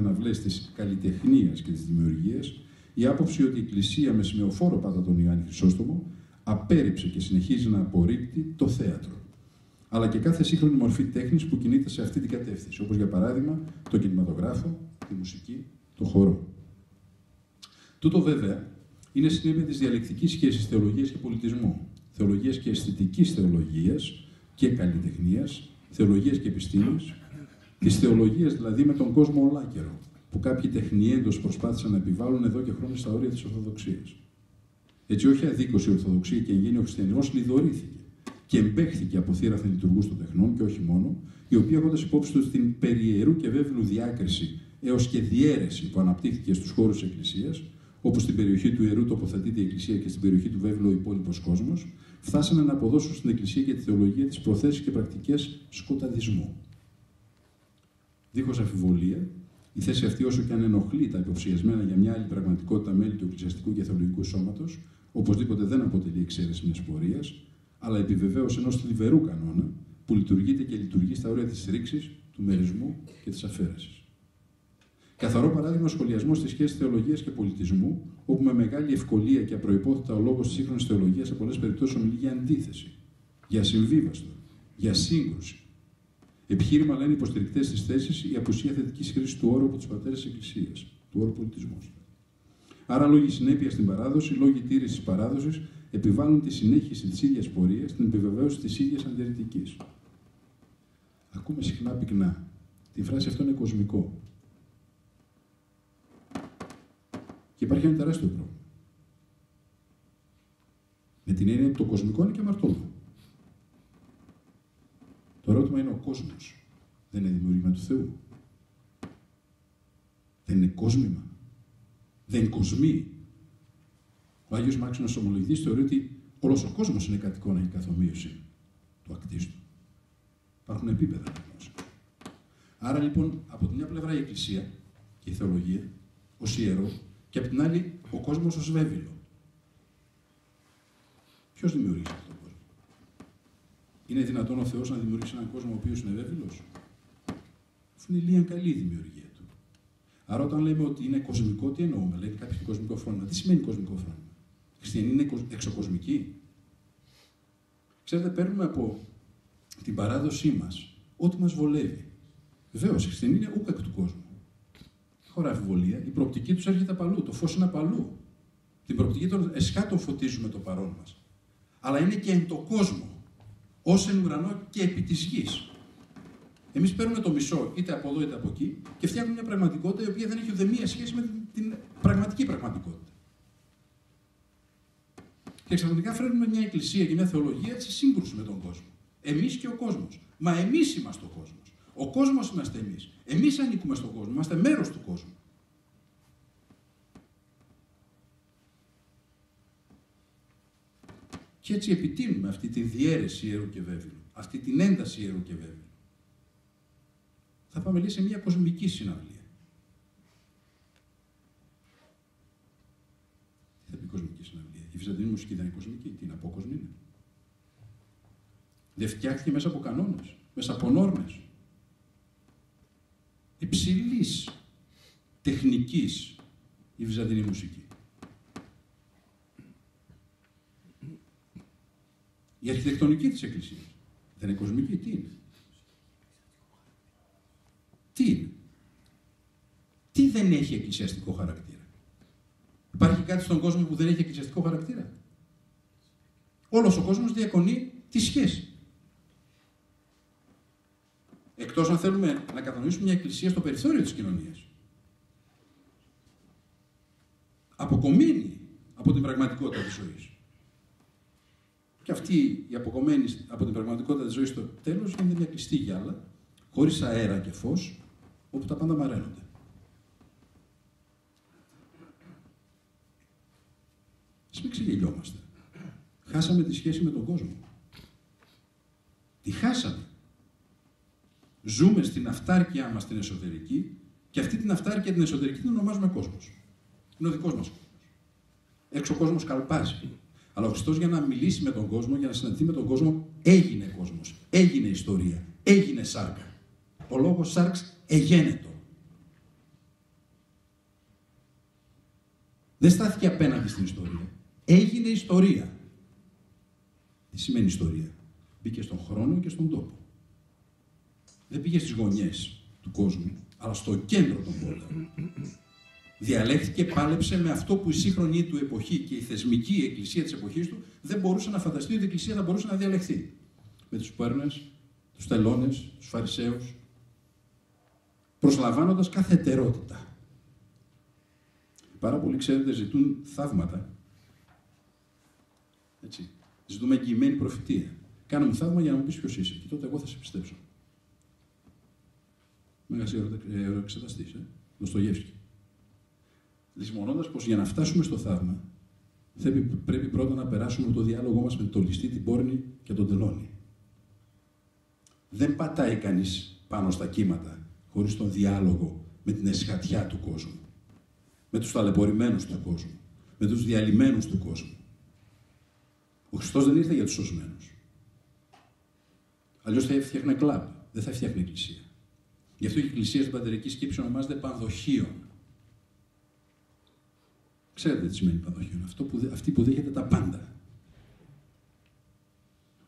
της καλλιτεχνίας και της δημιουργίας, η άποψη ότι η Εκκλησία με σημεοφόρο πάντα τον Ιωάννη Χρυσόστομο απέρριψε και συνεχίζει να απορρίπτει το θέατρο. Αλλά και κάθε σύγχρονη μορφή τέχνης που κινείται σε αυτή την κατεύθυνση, όπως για παράδειγμα το κινηματογράφο, τη μουσική, το χορό. Τούτο βέβαια είναι συνέπεια της διαλεκτικής σχέσης θεολογίας και πολιτισμού, θεολογίας και αισθητικής θεολογίας και καλλιτεχνίας, θεολογίας και επιστήμης, της θεολογίας δηλαδή με τον κόσμο ολάκερο, που κάποιοι τεχνιέντο προσπάθησαν να επιβάλλουν εδώ και χρόνια στα όρια της Ορθοδοξίας. Έτσι, όχι αδίκως η Ορθοδοξία και εγγένει ο χριστιανισμός λιδωρήθηκε και εμπέχθηκε από θύραφεν λειτουργού των τεχνών και όχι μόνο, οι οποίοι έχοντας υπόψη τους την περιερού και βέβαιου διάκριση έως και διαίρεση που αναπτύχθηκε στους χώρους της Εκκλησίας, όπως στην περιοχή του ιερού τοποθετείται η Εκκλησία και στην περιοχή του βέβαιου ο υπόλοιπος κόσμος, φτάσανε να αποδώσουν στην Εκκλησία και τη θεολογία τις προθέσεις και πρακτικές σκοταδισμού. Δίχως αμφιβολία, η θέση αυτή, όσο και αν ενοχλεί τα υποψιασμένα για μια άλλη πραγματικότητα μέλη του Εκκλησιαστικού και Θεολογικού Σώματος, οπωσδήποτε δεν αποτελεί εξαίρεση μιας πορείας, αλλά επιβεβαίωση ενός θλιβερού κανόνα που λειτουργείται και λειτουργεί στα όρια της ρήξης, του μερισμού και της αφαίρεσης. Καθαρό παράδειγμα ο σχολιασμός της σχέσης θεολογίας και πολιτισμού, όπου με μεγάλη ευκολία και απροπόθετα ο λόγος της σύγχρονης θεολογίας σε πολλές περιπτώσεις ομιλεί για αντίθεση, για συμβίβαστο, για σύγκρουση, Επιχείρημα λένε υποστηρικτές της θέσης η απουσία θετικής χρήσης του όρου από τους πατέρες της Εκκλησίας, του όρου πολιτισμό. Άρα, λόγοι συνέπεια στην παράδοση, λόγοι τήρησης της παράδοσης, επιβάλλουν τη συνέχιση της ίδιας πορείας, την επιβεβαίωση της ίδιας αντιρρητικής. Ακούμε συχνά πυκνά. Τη φράση αυτό είναι κοσμικό. Και υπάρχει ένα τεράστιο πρόβλημα. Με την έννοια ότι το κοσμικό είναι και αμαρτώλο. Το ερώτημα είναι ο κόσμος. Δεν είναι δημιουργήμα του Θεού. Δεν είναι κόσμημα. Δεν κοσμεί. Ο Άγιος Μάξινος Ομολογητής θεωρεί ότι όλος ο κόσμος είναι κατοικό να έχει καθομοίωση του ακτίστου. Υπάρχουν επίπεδα Άρα λοιπόν από την μια πλευρά η Εκκλησία και η θεολογία ως ιερό και από την άλλη ο κόσμος ως βέβαιο. Ποιος δημιουργεί αυτό. Είναι δυνατόν ο Θεός να δημιουργήσει έναν κόσμο ο οποίος είναι βέβαιο. Αφού είναι λίγα καλή η δημιουργία του. Άρα, όταν λέμε ότι είναι κοσμικό, τι εννοούμε; Λέει κάποιος κοσμικό φρόνημα. Τι σημαίνει κοσμικό φρόνημα; Οι χριστιανοί είναι εξοκοσμικοί. Ξέρετε, παίρνουμε από την παράδοσή μας ό,τι μας βολεύει. Βεβαίως, η χριστιανοί είναι ούκακ του κόσμου. Χωρά αμφιβολία. Η προοπτική τους έρχεται απαλού. Το φως είναι απαλού. Την προοπτική των εσχάτων φωτίζουμε το παρόν μας. Αλλά είναι και εν το κόσμο. Ω εν ουρανό και επί της γης. Εμείς παίρνουμε το μισό είτε από εδώ είτε από εκεί και φτιάχνουμε μια πραγματικότητα η οποία δεν έχει ούτε μία σχέση με την πραγματική πραγματικότητα. Και ξαφνικά φέρνουμε μια εκκλησία και μια θεολογία σε σύγκρουση με τον κόσμο. Εμείς και ο κόσμος. Μα εμείς είμαστε ο κόσμος. Ο κόσμος είμαστε εμείς. Εμείς ανήκουμε στον κόσμο. Είμαστε μέρος του κόσμου. Και έτσι επιτείνουμε αυτή τη διαίρεση ιερού και βέβαιου, αυτή την ένταση ιερού και βέβαιου. Θα πάμε λέει σε μια κοσμική συναυλία. Τι θα πει κοσμική συναυλία; Η Βυζαντινή μουσική δεν είναι κοσμική, τι είναι απόκοσμη είναι. Δεν φτιάχτηκε μέσα από κανόνες, μέσα από νόρμες. Υψηλής τεχνικής η Βυζαντινή μουσική. Η αρχιτεκτονική της Εκκλησίας. Δεν είναι κοσμική, τι είναι; Τι είναι; Τι δεν έχει εκκλησιαστικό χαρακτήρα; Υπάρχει κάτι στον κόσμο που δεν έχει εκκλησιαστικό χαρακτήρα; Όλος ο κόσμος διακονεί τη σχέση. Εκτός αν θέλουμε να κατανοήσουμε μια εκκλησία στο περιθώριο της κοινωνίας. Αποκομμένη από την πραγματικότητα της ζωής. Και αυτή η αποκομμένη από την πραγματικότητα της ζωής στο τέλος είναι μια κλειστή γυάλα, χωρίς αέρα και φως, όπου τα πάντα μαραίνονται. Ας μην ξεγελιόμαστε. Χάσαμε τη σχέση με τον κόσμο. Τη χάσαμε. Ζούμε στην αυτάρκειά μας την εσωτερική και αυτή την αυτάρκεια την εσωτερική την ονομάζουμε κόσμος. Είναι ο δικός μας κόσμος. Έξω ο κόσμος καλπάζει. Αλλά ο Χριστός για να μιλήσει με τον κόσμο, για να συναντηθεί με τον κόσμο, έγινε κόσμος. Έγινε ιστορία. Έγινε σάρκα. Ο λόγος σάρξ εγένετο. Δεν στάθηκε απέναντι στην ιστορία. Έγινε ιστορία. Τι σημαίνει ιστορία; Μπήκε στον χρόνο και στον τόπο. Δεν πήγε στις γωνιές του κόσμου, αλλά στο κέντρο των πόλεων. Διαλέχθηκε, πάλεψε με αυτό που η σύγχρονη του εποχή και η θεσμική εκκλησία της εποχής του δεν μπορούσε να φανταστεί ότι η εκκλησία θα μπορούσε να διαλεχθεί. Με τους πέρνες, τους τελώνες, τους φαρισαίους, προσλαμβάνοντας κάθε ετερότητα. Πάρα πολλοί, ξέρετε, ζητούν θαύματα. Έτσι. Ζητούμε εγγυημένη προφητεία. Κάνουμε θαύμα για να μου πεις ποιος είσαι. Και τότε εγώ θα σε πιστέψω. Μέγα ευρωεξεταστή, ε. Δοστογεύσκη. Λυσμονώντα πως για να φτάσουμε στο θαύμα, πρέπει πρώτα να περάσουμε το διάλογο μας με τον ληστή, την πόρνη και τον τελώνη. Δεν πατάει κανείς πάνω στα κύματα χωρίς τον διάλογο με την εσχατιά του κόσμου. Με τους ταλαιπωρημένους του κόσμου. Με τους διαλυμένους του κόσμου. Ο Χριστός δεν ήρθε για τους σωσμένους. Αλλιώς θα έφτιαχνε κλαμπ, δεν θα έφτιαχνε εκκλησία. Γι' αυτό η εκκλησία στην πατερική σκέψη ονομάζεται πανδοχείων. Ξέρετε τι σημαίνει πανδοχείων. Αυτό που, αυτή που δέχεται τα πάντα.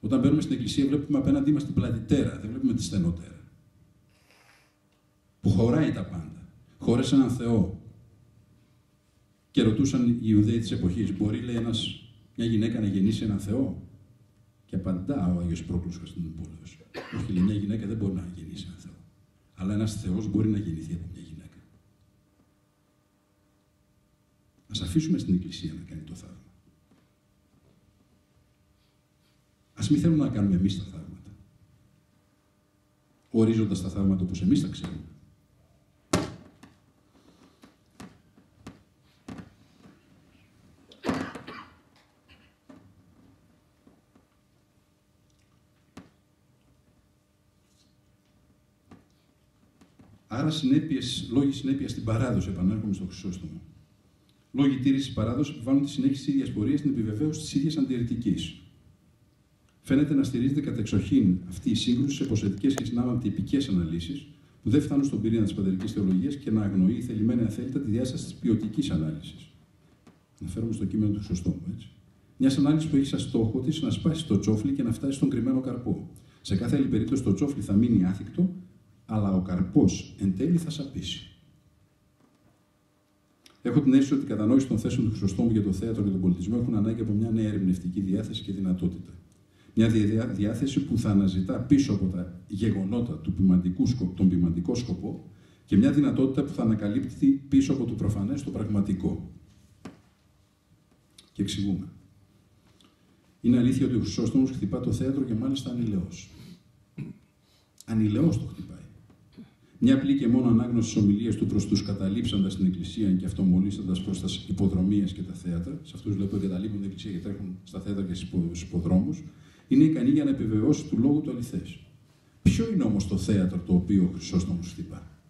Όταν μπαίνουμε στην εκκλησία βλέπουμε απέναντί μας την πλατητέρα, δεν βλέπουμε τη στενότερα. Που χωράει τα πάντα. Χώρεσε έναν Θεό. Και ρωτούσαν οι Ιουδαίοι της εποχής, μπορεί λέει ένας μια γυναίκα να γεννήσει έναν Θεό; Και απαντά ο Άγιος Πρόκλος Κωνσταντινούπολος. Όχι, λέει, μια γυναίκα δεν μπορεί να γεννήσει έναν Θεό. Αλλά ένας Θεός μπορεί να γεννηθεί από μια γυναίκα. Ας αφήσουμε στην Εκκλησία να κάνει το θαύμα. Ας μην θέλουμε να κάνουμε εμείς τα θαύματα. Ορίζοντας τα θαύματα όπως εμείς τα ξέρουμε. Άρα, συνέπειες, λόγοι συνέπειας στην παράδοση, επανέρχομαι στο Χρυσόστομο. Λόγοι τήρησης παράδοσης βάλουν τη συνέχιση της ίδιας πορείας στην επιβεβαίωση της ίδιας αντιρρητική. Φαίνεται να στηρίζεται κατεξοχήν αυτή η σύγκρουση σε ποσοτικές και συνάμαντι επικέ αναλύσεις που δεν φτάνουν στον πυρήνα της πατερικής θεολογίας και να αγνοεί θελημένα αθέλητα τη διάσταση της ποιοτικής ανάλυσης. Αναφέρομαι στο κείμενο του Χρυσόστομου, έτσι. Μιας ανάλυσης που έχει σαν στόχο της να σπάσει το τσόφλι και να φτάσει στον κρυμμένο καρπό. Σε κάθε άλλη περίπτωση το τσόφλι θα μείνει άθικτο αλλά ο καρπός εν τέλει θα σαπίσει. Έχω την αίσθηση ότι η κατανόηση των θέσεων του Χρυσοστόμου για το θέατρο και τον πολιτισμό έχουν ανάγκη από μια νέα ερμηνευτική διάθεση και δυνατότητα. Μια διάθεση που θα αναζητά πίσω από τα γεγονότα του ποιμαντικού, τον ποιμαντικό σκοπό και μια δυνατότητα που θα ανακαλύπτει πίσω από το προφανές το πραγματικό. Και εξηγούμε. Είναι αλήθεια ότι ο Χρυσόστομος χτυπά το θέατρο και μάλιστα ανηλαιώς. Ανηλαιώς το χτυπάει. Μια απλή και μόνο ανάγνωση της ομιλίας του προς τους καταλήψαντας την Εκκλησία και αυτομολύσαντας προς τα υποδρομίες και τα θέατρα, σε αυτούς που εγκαταλείπουν την Εκκλησία και τρέχουν στα θέατρα και στους υποδρόμους, είναι ικανή για να επιβεβαιώσει του λόγου του αληθές. Ποιο είναι όμως το θέατρο το οποίο ο Χρυσόστομο χτυπά.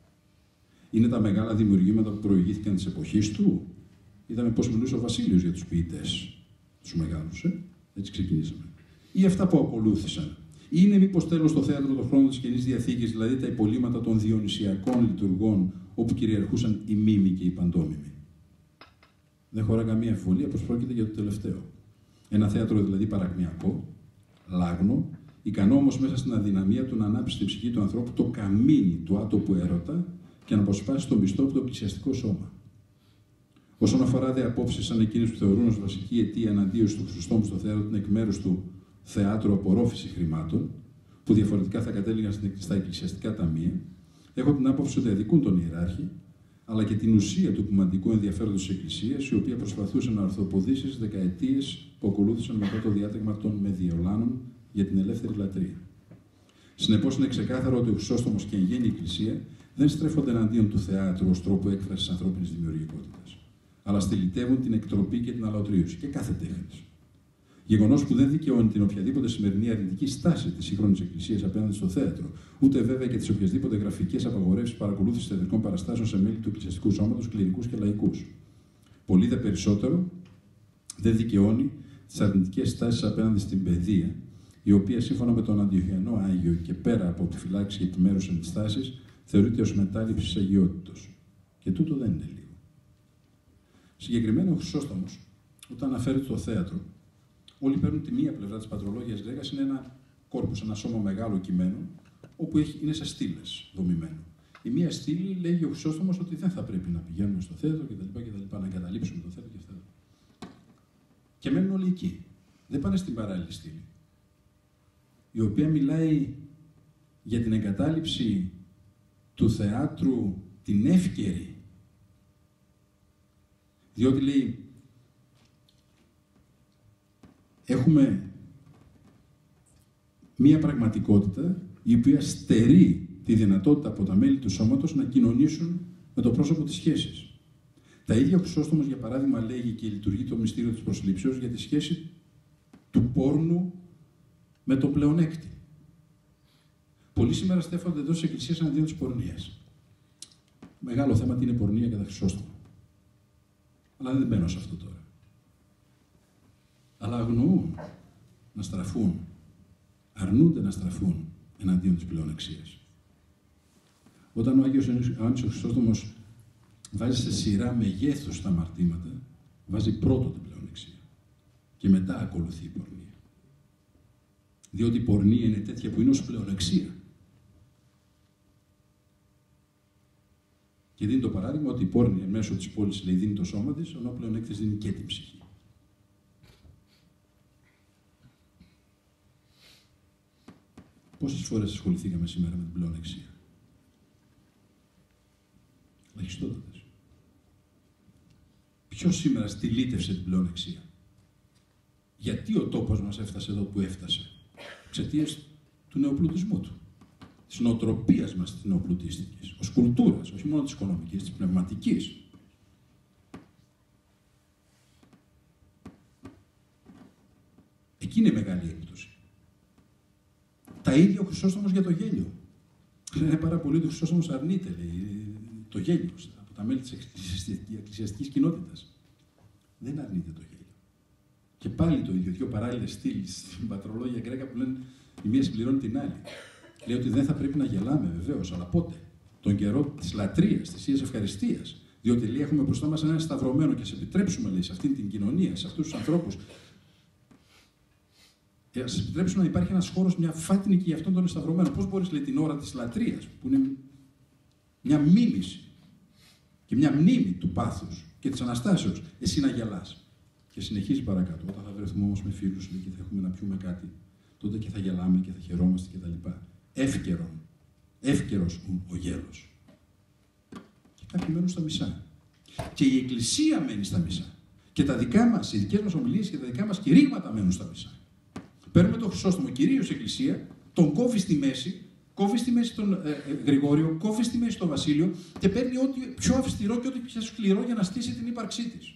Είναι τα μεγάλα δημιουργήματα που προηγήθηκαν της εποχής του; Είδαμε πώς μιλούσε ο Βασίλειος για τους ποιητές, τους μεγάλους, ε; έτσι ξεκινήσαμε. Ή αυτά που ακολούθησαν; Ή είναι μήπως τέλος το θέατρο των χρόνων της κοινή διαθήκης, δηλαδή τα υπολείμματα των διονυσιακών λειτουργών, όπου κυριαρχούσαν οι μήμοι και οι παντόμιμοι. Δεν χωρά καμία εμφολία πως πρόκειται για το τελευταίο. Ένα θέατρο δηλαδή παρακμιακό, λάγνο, ικανό όμως μέσα στην αδυναμία του να ανάψει στην ψυχή του ανθρώπου το καμίνι του άτοπου έρωτα και να αποσπάσει τον πιστό από το εκκλησιαστικό σώμα. Όσον αφορά δε απόψεις σαν εκείνε που θεωρούν ως βασική αιτία εναντίωση του Χριστόμου στο θέατρο την εκ μέρους του θέατρο απορρόφηση χρημάτων, που διαφορετικά θα κατέληγαν στα εκκλησιαστικά ταμεία, έχω την άποψη ότι αδικούν τον ιεράρχη, αλλά και την ουσία του ποιμαντικού ενδιαφέροντος της Εκκλησίας, η οποία προσπαθούσε να ορθοποδήσει στις δεκαετίες που ακολούθησαν μετά το διάταγμα των Μεδιολάνων για την ελεύθερη λατρεία. Συνεπώς, είναι ξεκάθαρο ότι ο Χρυσόστομος και η γέννη Εκκλησία δεν στρέφονται εναντίον του θεάτρου ως τρόπο έκφρασης ανθρώπινης δημιουργικότητας, αλλά στυλιτεύουν την εκτροπή και την αλωτρίωση και κάθε τέχνης. Γεγονός που δεν δικαιώνει την οποιαδήποτε σημερινή αρνητική στάση της σύγχρονης Εκκλησίας απέναντι στο θέατρο, ούτε βέβαια και τις οποιασδήποτε γραφικές απαγορεύσεις παρακολούθησης θεατρικών παραστάσεων σε μέλη του εκκλησιαστικού σώματος, κληρικούς και λαϊκούς. Πολύ δε περισσότερο δεν δικαιώνει τις αρνητικές στάσεις απέναντι στην παιδεία, η οποία σύμφωνα με τον Αντιοχιανό Άγιο και πέρα από επιφυλάξει και επιμέρους ενστάσεις, θεωρείται ως μετάληψη αγιότητος. Και τούτο δεν είναι λίγο. Συγκεκριμένα ο Χρυσόστομος, όταν αναφέρεται στο θέατρο, όλοι παίρνουν τη μία πλευρά της πατρολόγιας Λέγα, είναι ένα κόρπος, ένα σώμα μεγάλο κειμένο, όπου έχει, είναι σε στήλες δομημένο. Η μία στήλη λέγει ο Χρυσόστομος ότι δεν θα πρέπει να πηγαίνουμε στο θέατρο κτλ. κτλ να εγκαταλείψουμε το θέατρο και αυτά. Και μένουν όλοι εκεί. Δεν πάνε στην παράλληλη στήλη. Η οποία μιλάει για την εγκατάλειψη του θεάτρου την εύκαιρη. Διότι λέει, έχουμε μία πραγματικότητα η οποία στερεί τη δυνατότητα από τα μέλη του σώματος να κοινωνήσουν με το πρόσωπο της σχέσης. Τα ίδια ο Χρυσόστομος, για παράδειγμα, λέγει και λειτουργεί το μυστήριο της προσλήψεως για τη σχέση του πόρνου με το πλεονέκτη. Πολλοί σήμερα στέφονται εδώ στι εκκλησίες εναντίον της πορνείας. Μεγάλο θέμα τι είναι πορνεία κατά Χρυσόστομο. Αλλά δεν μπαίνω σε αυτό τώρα. Αλλά αγνοούν να στραφούν, αρνούνται να στραφούν εναντίον της πλεονεξίας. Όταν ο Άγιος Ιωάννης ο Χρυσόστομος βάζει σε σειρά μεγέθους τα αμαρτήματα, βάζει πρώτο την πλεονεξία και μετά ακολουθεί η πορνεία. Διότι η πορνεία είναι τέτοια που είναι ως πλεονεξία. Και δίνει το παράδειγμα ότι η πόρνη μέσω της πόλης λέει δίνει το σώμα της, ενώ πλέον δίνει και την ψυχή. Πόσες φορές ασχοληθήκαμε σήμερα με την πλεονεξία. Λαχιστότατες. Ποιος σήμερα στυλίτευσε την πλεονεξία. Γιατί ο τόπος μας έφτασε εδώ που έφτασε; Εξαιτίας του νεοπλουτισμού του της νοοτροπίας μας τη νεοπλουτίστικη, ως κουλτούρας, όχι μόνο της οικονομικής, της πνευματικής. Εκεί είναι η μεγάλη έκπτωση. Τα ίδια ο Χρυσόστομος για το γέλιο. Λένε πάρα πολύ ότι ο Χρυσόστομος αρνείται, λέει, το γέλιο από τα μέλη της εκκλησιαστικής κοινότητας. Δεν αρνείται το γέλιο. Και πάλι το ίδιο, δύο παράλληλες στήλε στην πατρολόγια Γκρέκα που λένε η μία συμπληρώνει την άλλη. Λέει ότι δεν θα πρέπει να γελάμε, βεβαίως, αλλά πότε; Τον καιρό της λατρείας, της ίδια ευχαριστίας. Διότι λέει, έχουμε μπροστά μας ένα σταυρωμένο και σε επιτρέψουμε λέει, σε αυτή την κοινωνία, σε αυτούς τους ανθρώπους, Και ας επιτρέψουν να υπάρχει ένας χώρος, μια φάτνικη για αυτόν τον εσταυρωμένο. Πώς μπορείς, λέει, την ώρα της λατρείας, που είναι μια μίμηση και μια μνήμη του πάθους και της αναστάσεως, εσύ να γελάς. Και συνεχίζει παρακάτω. Όταν θα βρεθούμε όμως με φίλους και θα έχουμε να πιούμε κάτι, τότε και θα γελάμε και θα χαιρόμαστε κτλ. Εύκαιρος. Εύκαιρο ο γέλος. Και κάποιοι μένουν στα μισά. Και η Εκκλησία μένει στα μισά. Και τα δικά μας, οι δικές μας ομιλίες και τα δικά μας κηρύγματα μένουν στα μισά. Παίρνουμε τον Χρυσόστομο, κυρίως η Εκκλησία, τον κόβει στη μέση, κόβει στη μέση τον ε, ε, Γρηγόριο, κόβει στη μέση τον Βασίλειο και παίρνει ό,τι πιο αυστηρό και ό,τι πιο σκληρό για να στήσει την ύπαρξή της.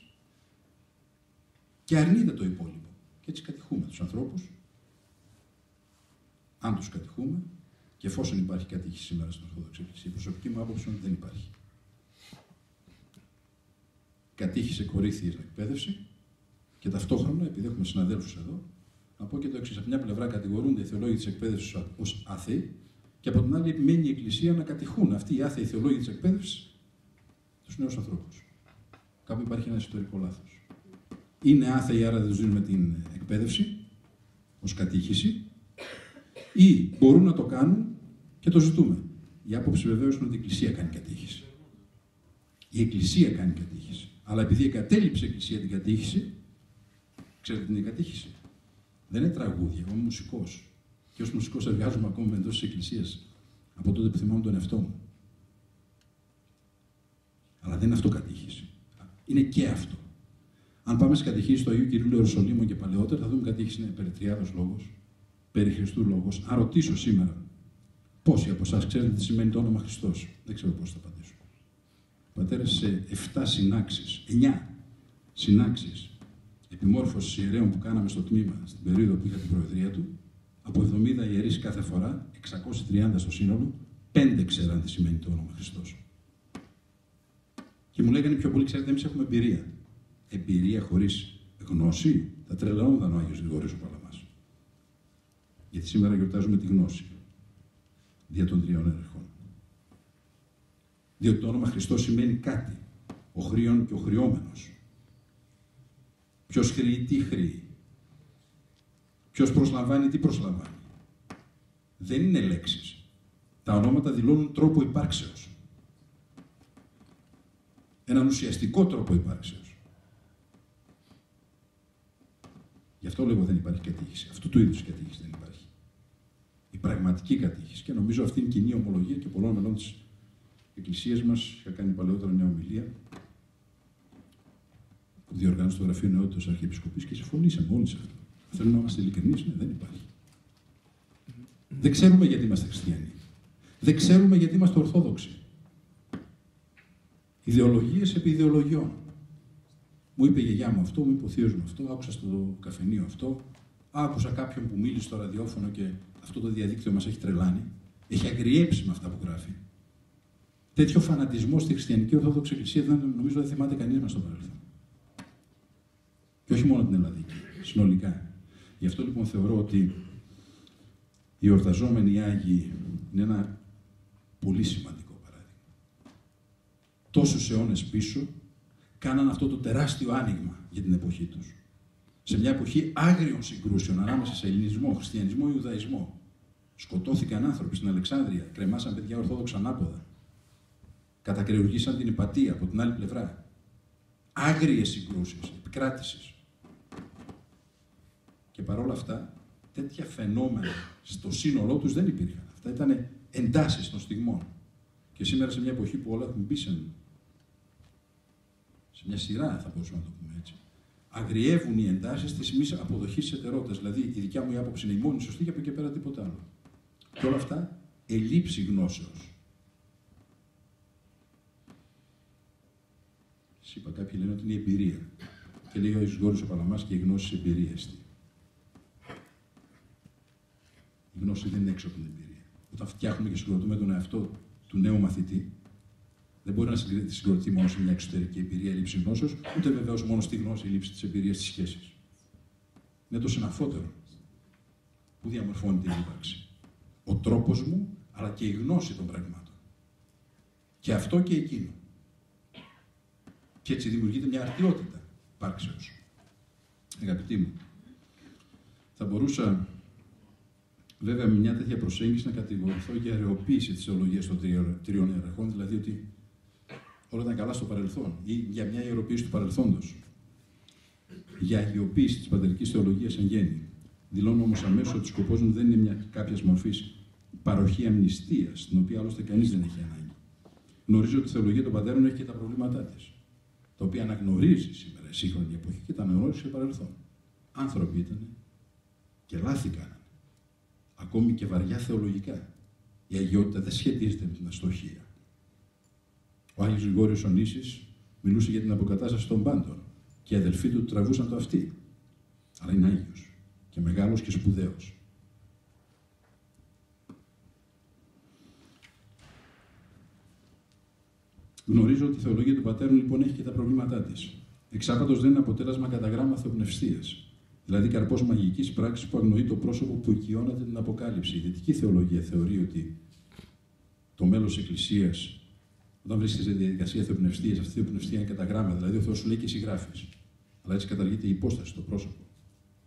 Και αρνείται το υπόλοιπο. Και έτσι κατηχούμε τους ανθρώπους. Αν τους κατηχούμε, και εφόσον υπάρχει κατήχηση σήμερα στην Ορθόδοξη Εκκλησία, η προσωπική μου άποψη είναι ότι δεν υπάρχει. Κατήχησε κορίθιε εκπαίδευση και ταυτόχρονα, επειδή έχουμε συναδέλφους εδώ, να πω και το εξής. Από μια πλευρά κατηγορούνται οι θεολόγοι της εκπαίδευσης ω άθεοι, και από την άλλη επιμένει η Εκκλησία να κατηχούν αυτοί οι άθεοι θεολόγοι της εκπαίδευσης τους νέους ανθρώπους. Κάπου υπάρχει ένα ιστορικό λάθος. Είναι άθεοι, άρα δεν ζουν με την εκπαίδευση ως κατήχηση, ή μπορούν να το κάνουν και το ζητούμε. Η άποψη βεβαίως είναι ότι η Εκκλησία κάνει κατήχηση. Η Εκκλησία κάνει κατήχηση. Αλλά επειδή εγκατέλειψε η Εκκλησία την κατήχηση, ξέρετε τι είναι η κατήχηση; Δεν είναι τραγούδια. Εγώ είμαι μουσικός. Και ως μουσικός εργάζομαι ακόμα εντός της Εκκλησίας. Από τότε που θυμάμαι τον εαυτό μου. Αλλά δεν είναι αυτό κατήχηση. Είναι και αυτό. Αν πάμε στις κατηχήσεις του Αγίου Κυρίου Ιερουσαλήμου και παλαιότερα, θα δούμε κατήχηση είναι περί τριάδο λόγος, περί Χριστού λόγος. Αν ρωτήσω σήμερα, πόσοι από εσάς ξέρετε τι σημαίνει το όνομα Χριστός, δεν ξέρω πώς θα απαντήσω. Πατέρας, σε 7 συνάξεις, 9 συνάξεις επιμόρφωση ιερέων που κάναμε στο τμήμα στην περίοδο που είχα την προεδρία του, από 70 ιερείς κάθε φορά, 630 στο σύνολο, 5 ξέραν τι σημαίνει το όνομα Χριστός. Και μου λέγανε πιο πολύ, ξέρετε, εμείς έχουμε εμπειρία. Εμπειρία χωρίς γνώση, θα τρελαώνονταν ο Άγιος Γρηγόρης ο Παλαμάς. Γιατί σήμερα γιορτάζουμε τη γνώση δια των τριών ερχών. Διότι το όνομα Χριστός σημαίνει κάτι. Ο χρίον και ο χριόμενος. Ποιος χρήει, τι χρήει. Ποιος προσλαμβάνει, τι προσλαμβάνει. Δεν είναι λέξεις. Τα ονόματα δηλώνουν τρόπο υπάρξεως. Έναν ουσιαστικό τρόπο υπάρξεως. Γι' αυτό λέγω δεν υπάρχει κατήχηση. Αυτού του είδους κατήχηση δεν υπάρχει. Η πραγματική κατήχηση. Και νομίζω αυτή είναι κοινή ομολογία και πολλών μελών της Εκκλησίας μας. Είχα κάνει παλαιότερα μια ομιλία που διοργάνωσε το Γραφείο Νεότητας Αρχιεπισκοπής και συμφωνήσαμε όλοι σε αυτό. Θέλουμε να είμαστε ειλικρινείς, ναι, δεν υπάρχει. Δεν ξέρουμε γιατί είμαστε χριστιανοί. Δεν ξέρουμε γιατί είμαστε Ορθόδοξοι. Ιδεολογίες επί ιδεολογιών. Μου είπε η γιαγιά μου αυτό, μου είπε ο θείος μου αυτό, άκουσα στο καφενείο αυτό, άκουσα κάποιον που μίλησε στο ραδιόφωνο και αυτό το διαδίκτυο μας έχει τρελάνει. Έχει αγριέψει με αυτά που γράφει. Τέτοιο φανατισμό στη χριστιανική Ορθόδοξη Εκκλησία δεν νομίζω δεν θυμάται κανείς μας στο παρελθόν. Και όχι μόνο την Ελλαδική, συνολικά. Γι' αυτό λοιπόν θεωρώ ότι οι ορταζόμενοι Άγιοι είναι ένα πολύ σημαντικό παράδειγμα. Τόσους αιώνες πίσω κάναν αυτό το τεράστιο άνοιγμα για την εποχή τους. Σε μια εποχή άγριων συγκρούσεων ανάμεσα σε ελληνισμό, χριστιανισμό, Ιουδαϊσμό. Σκοτώθηκαν άνθρωποι στην Αλεξάνδρεια, κρεμάσαν παιδιά Ορθόδοξα ανάποδα. Κατακρεουργήσαν την υπατία από την άλλη πλευρά. Άγριες συγκρούσεις, επικράτησης. Και παρόλα αυτά, τέτοια φαινόμενα στο σύνολό τους δεν υπήρχαν. Αυτά ήταν εντάσεις των στιγμών. Και σήμερα σε μια εποχή που όλα έχουν μπει σε, μια σειρά, θα μπορούσαμε να το πούμε έτσι, αγριεύουν οι εντάσεις της μης αποδοχής της ετερότητας. Δηλαδή, η δικιά μου η άποψη είναι η μόνη σωστή και από εκεί πέρα τίποτα άλλο. Και όλα αυτά ελήψη γνώσεως. Σα είπα, κάποιοι λένε ότι είναι η εμπειρία. Και λέει ο Ισγόρο ο Παλαμάς και η γνώση εμπειρία. Η γνώση δεν είναι έξω από την εμπειρία. Όταν φτιάχνουμε και συγκροτούμε τον εαυτό του νέου μαθητή, δεν μπορεί να τη συγκροτεί μόνο σε μια εξωτερική εμπειρία η λήψης γνώσεως, ούτε βεβαίως μόνο στη γνώση η λήψης της εμπειρίας της σχέσης. Είναι το συναφότερο που διαμορφώνει την ύπαρξη. Ο τρόπος μου, αλλά και η γνώση των πραγμάτων. Και αυτό και εκείνο. Και έτσι δημιουργείται μια αρτιότητα υπάρξεως. Αγαπητοί μου, Θα μπορούσα βέβαια με μια τέτοια προσέγγιση να κατηγορηθώ για αιρεοποίηση της θεολογία των τριών ιεραρχών, δηλαδή ότι όλα ήταν καλά στο παρελθόν ή για μια ιεροποίηση του παρελθόντος. Για αγιοποίηση της πατερικής θεολογίας εν γέννη. Δηλώνω όμως αμέσως ότι σκοπός μου δεν είναι μια κάποιας μορφής παροχή αμνηστίας, την οποία άλλωστε κανείς δεν έχει ανάγκη. Γνωρίζω ότι η θεολογία των πατέρων έχει και τα προβλήματά της, τα οποία αναγνωρίζει σήμερα η σύγχρονη εποχή και τα αναγνώρισε στο παρελθόν. Άνθρωποι ήταν και λάθη κάνανε. Ακόμη και βαριά θεολογικά. Η αγιότητα δεν σχετίζεται με την αστοχία. Ο Άγιος Γρηγόριος Ονήσης μιλούσε για την αποκατάσταση των πάντων και οι αδελφοί του τραβούσαν το αυτί. Αλλά είναι Άγιος και μεγάλος και σπουδαίος. Γνωρίζω ότι η θεολογία του πατέρων λοιπόν έχει και τα προβλήματά της. Εξάπατο δεν είναι αποτέλεσμα κατά γράμμα θεοπνευστίας. Δηλαδή καρπός μαγικής πράξης που αγνοεί το πρόσωπο που οικειώνεται την αποκάλυψη. Η δυτική θεολογία θεωρεί ότι το μέλος της Εκκλησίας, όταν βρίσκεται σε διαδικασία θεοπνευστίας, αυτή η θεοπνευστία είναι κατά γράμμα. Δηλαδή ο Θεός σου λέει και συγγράφει. Αλλά έτσι καταργείται η υπόσταση στο πρόσωπο.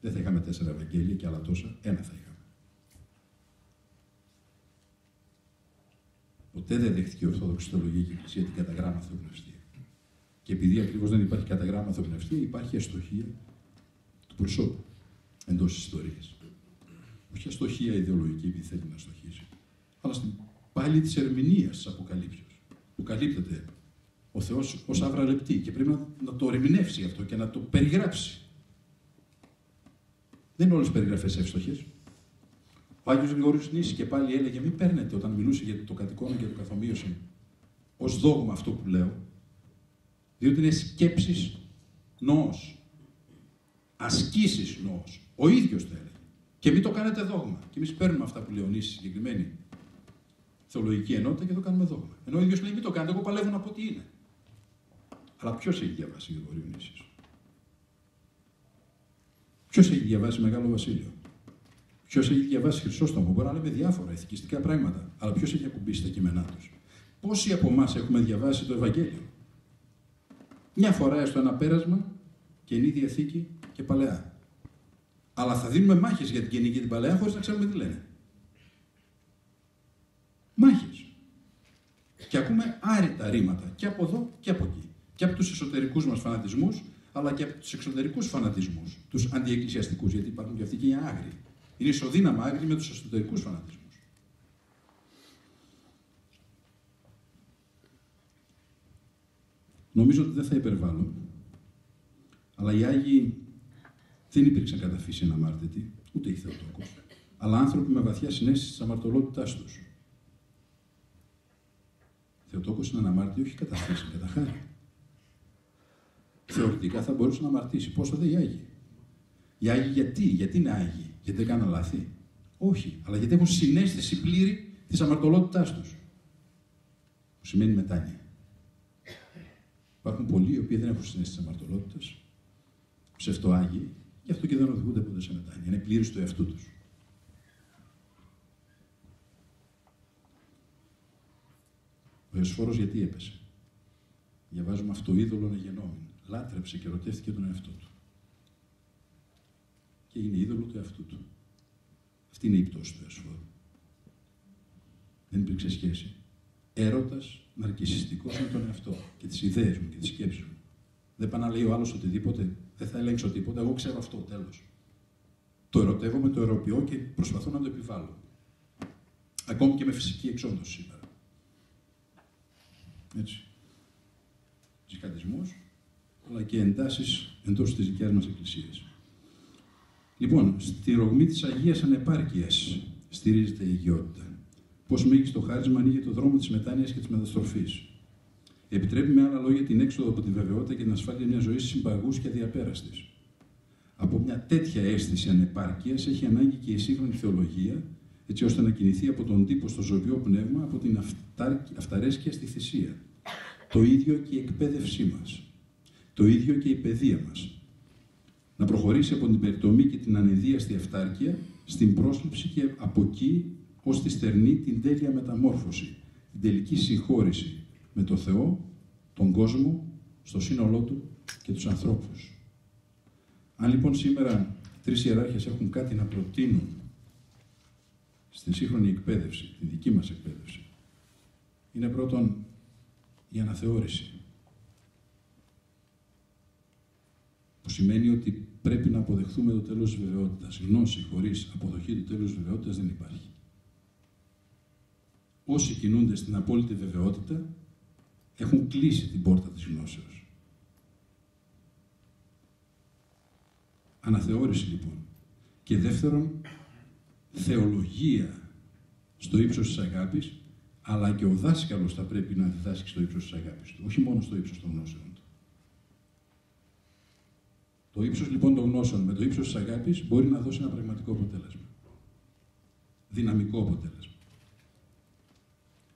Δεν θα είχαμε τέσσερα Ευαγγέλια και άλλα τόσα, ένα θα είχαμε. Ποτέ δεν δέχτηκε η Ορθόδοξη Θεολογία και η Εκκλησία την καταγράμμα θεοπνευστία. Και επειδή ακριβώς δεν υπάρχει καταγράμμα θεοπνευστία, υπάρχει αστοχία του προσώπου εντός της ιστορίας. Όχι αστοχία ιδεολογική, επειδή θέλει να αστοχήσει, αλλά στην πάλι της ερμηνείας της Αποκαλύψεως. Που καλύπτεται ο Θεός ως άβρα λεπτή και πρέπει να, να το ερμηνεύσει αυτό και να το περιγράψει. Δεν είναι όλες οι περιγραφές εύστοχες. Ο Άγιος Γρηγόριος Νήσι και πάλι έλεγε μην παίρνετε όταν μιλούσε για το κατοικόνο και το καθομοίωση ως δόγμα αυτό που λέω, διότι είναι σκέψεις νόος, ασκήσεις νόος. Ο ίδιος το έλεγε. Και μην το κάνετε δόγμα. Και εμείς παίρνουμε αυτά που λέει ο Νήσης, συγκεκριμένη θεολογική ενότητα και το κάνουμε δόγμα. Ενώ ο ίδιος λέει μην το κάνετε, εγώ παλεύω να πω τι είναι. Αλλά ποιος έχει διαβάσει Γρηγόριο Νήσης; Ποιος έχει διαβάσει Μεγάλο Βασίλειο; Ποιος έχει διαβάσει Χρυσόστομο, μπορεί να λέμε διάφορα ηθικιστικά πράγματα, αλλά ποιος έχει ακουμπήσει τα κείμενά τους; Πόσοι από εμάς έχουμε διαβάσει το Ευαγγέλιο; Μια φορά έστω ένα πέρασμα, καινή διαθήκη και παλαιά. Αλλά θα δίνουμε μάχες για την καινή και την παλαιά χωρίς να ξέρουμε τι λένε. Μάχες. Και ακούμε άρρητα ρήματα και από εδώ και από εκεί. Και από τους εσωτερικούς μας φανατισμούς, αλλά και από τους εξωτερικούς φανατισμούς, τους αντιεκκλησιαστικούς, γιατί υπάρχουν και αυτοί και οι άγριοι. Είναι ισοδύναμα άγρια με τους εσωτερικούς φανατισμούς. Νομίζω ότι δεν θα υπερβάλλω, αλλά οι Άγιοι δεν υπήρξαν κατά φύση αναμάρτητοι, ούτε η Θεοτόκος, αλλά άνθρωποι με βαθιά συνέστηση της αμαρτωλότητάς τους. Θεοτόκος είναι αναμάρτητη όχι κατά φύση, κατά χάρη. Θεωρητικά θα μπορούσε να αμαρτήσει. Πόσο δεν οι Άγιοι; Οι Άγιοι γιατί, γιατί είναι Άγιοι; Γιατί δεν κάναν λάθη; Όχι, αλλά γιατί έχουν συνέστηση πλήρη της αμαρτωλότητάς τους. Που σημαίνει μετάνοια. Υπάρχουν πολλοί οι οποίοι δεν έχουν συνέστηση της αμαρτωλότητας, ψευτοάγιοι, γι' αυτό και δεν οδηγούνται ποτέ σε μετάνοια. Είναι πλήρης του εαυτού τους. Ο Ιωσφόρο γιατί έπεσε; Διαβάζουμε αυτό είδωλο εγενόμην. Λάτρεψε και ρωτεύτηκε τον εαυτό του και είναι είδωλο του εαυτού του. Αυτή είναι η πτώση του εσφόρου. Δεν υπήρξε σχέση. Έρωτας ναρκισιστικός με τον εαυτό και τις ιδέες μου και τις σκέψεις μου. Δεν πάει να λέει ο άλλος οτιδήποτε, δεν θα ελέγξω τίποτα. Εγώ ξέρω αυτό, τέλος. Το ερωτεύομαι, το ερωποιώ και προσπαθώ να το επιβάλλω. Ακόμη και με φυσική εξόντωση σήμερα. Έτσι. Τζιχαντισμός, αλλά και εντάσεις εντός της δικιάς μας Εκκλησίας. Λοιπόν, στη ρογμή της Αγίας Ανεπάρκειας στηρίζεται η οικειότητα. Πώς μέγιστο χάρισμα ανοίγει το δρόμο της μετάνοια και της μεταστροφής. Επιτρέπει με άλλα λόγια την έξοδο από τη βεβαιότητα και την ασφάλεια μιας ζωής συμπαγούς και αδιαπέραστης. Από μια τέτοια αίσθηση ανεπάρκεια έχει ανάγκη και η σύγχρονη θεολογία, έτσι ώστε να κινηθεί από τον τύπο στο ζωβιό πνεύμα, από την αυταρέσκεια στη θυσία. Το ίδιο και η εκπαίδευσή μας. Το ίδιο και η παιδεία μας να προχωρήσει από την περιτομή και την ανεδίαστη αυτάρκεια στην πρόσληψη και από εκεί ως τη στερνή την τέλεια μεταμόρφωση, την τελική συγχώρηση με το Θεό, τον κόσμο, στο σύνολό του και τους ανθρώπους. Αν λοιπόν σήμερα τρεις ιεράρχες έχουν κάτι να προτείνουν στην σύγχρονη εκπαίδευση, τη δική μας εκπαίδευση, είναι πρώτον η αναθεώρηση. Που σημαίνει ότι πρέπει να αποδεχθούμε το τέλος της βεβαιότητας. Γνώση χωρίς αποδοχή του τέλους της βεβαιότητας δεν υπάρχει. Όσοι κινούνται στην απόλυτη βεβαιότητα έχουν κλείσει την πόρτα της γνώσεως. Αναθεώρηση λοιπόν. Και δεύτερον, θεολογία στο ύψος της αγάπης, αλλά και ο δάσκαλος θα πρέπει να διδάσκει στο ύψος της αγάπης του, όχι μόνο στο ύψος των γνώσεων του. Το ύψος λοιπόν των γνώσεων με το ύψος της αγάπης μπορεί να δώσει ένα πραγματικό αποτέλεσμα. Δυναμικό αποτέλεσμα.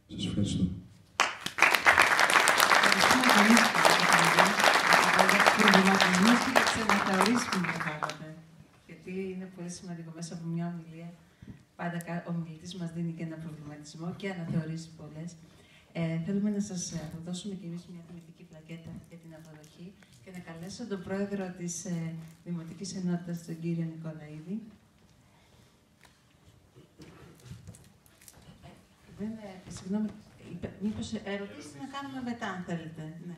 Σας ευχαριστώ. Γιατί είναι πολύ σημαντικό μέσα από μια ομιλία. Πάντα ο μιλητή μας δίνει και ένα προβληματισμό και αναθεωρήσεις πολλές. Ε, θέλουμε να σας δώσουμε και εμείς μια τιμητική πλακέτα για την αποδοχή και να καλέσω τον πρόεδρο της ε, Δημοτικής Ενότητας, τον κύριο Νικολαίδη. Δεν, ε, συγγνώμη, μήπως ερωτήσεις να κάνουμε μετά, αν θέλετε. Ναι.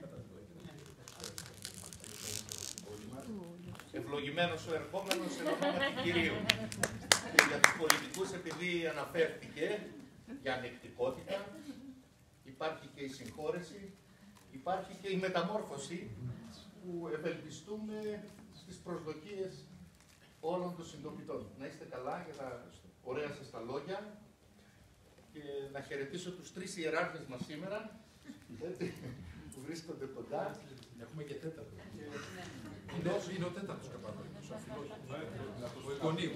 Ευλογημένος ο ερχόμενος εν ονόματι Κυρίου. Και για τους πολιτικούς, επειδή αναφέρθηκε για ανεκτικότητα, υπάρχει και η συγχώρεση, υπάρχει και η μεταμόρφωση που ευελπιστούμε στις προσδοκίες όλων των συντοπιτών. Να είστε καλά για τα ωραία σας τα λόγια και να χαιρετήσω τους τρεις ιεράρχες μας σήμερα που βρίσκονται κοντά. Έχουμε και τέταρτο. Είναι, είναι ο τέταρτος καπάτος, ο Αφιλός, ο Εικονίου.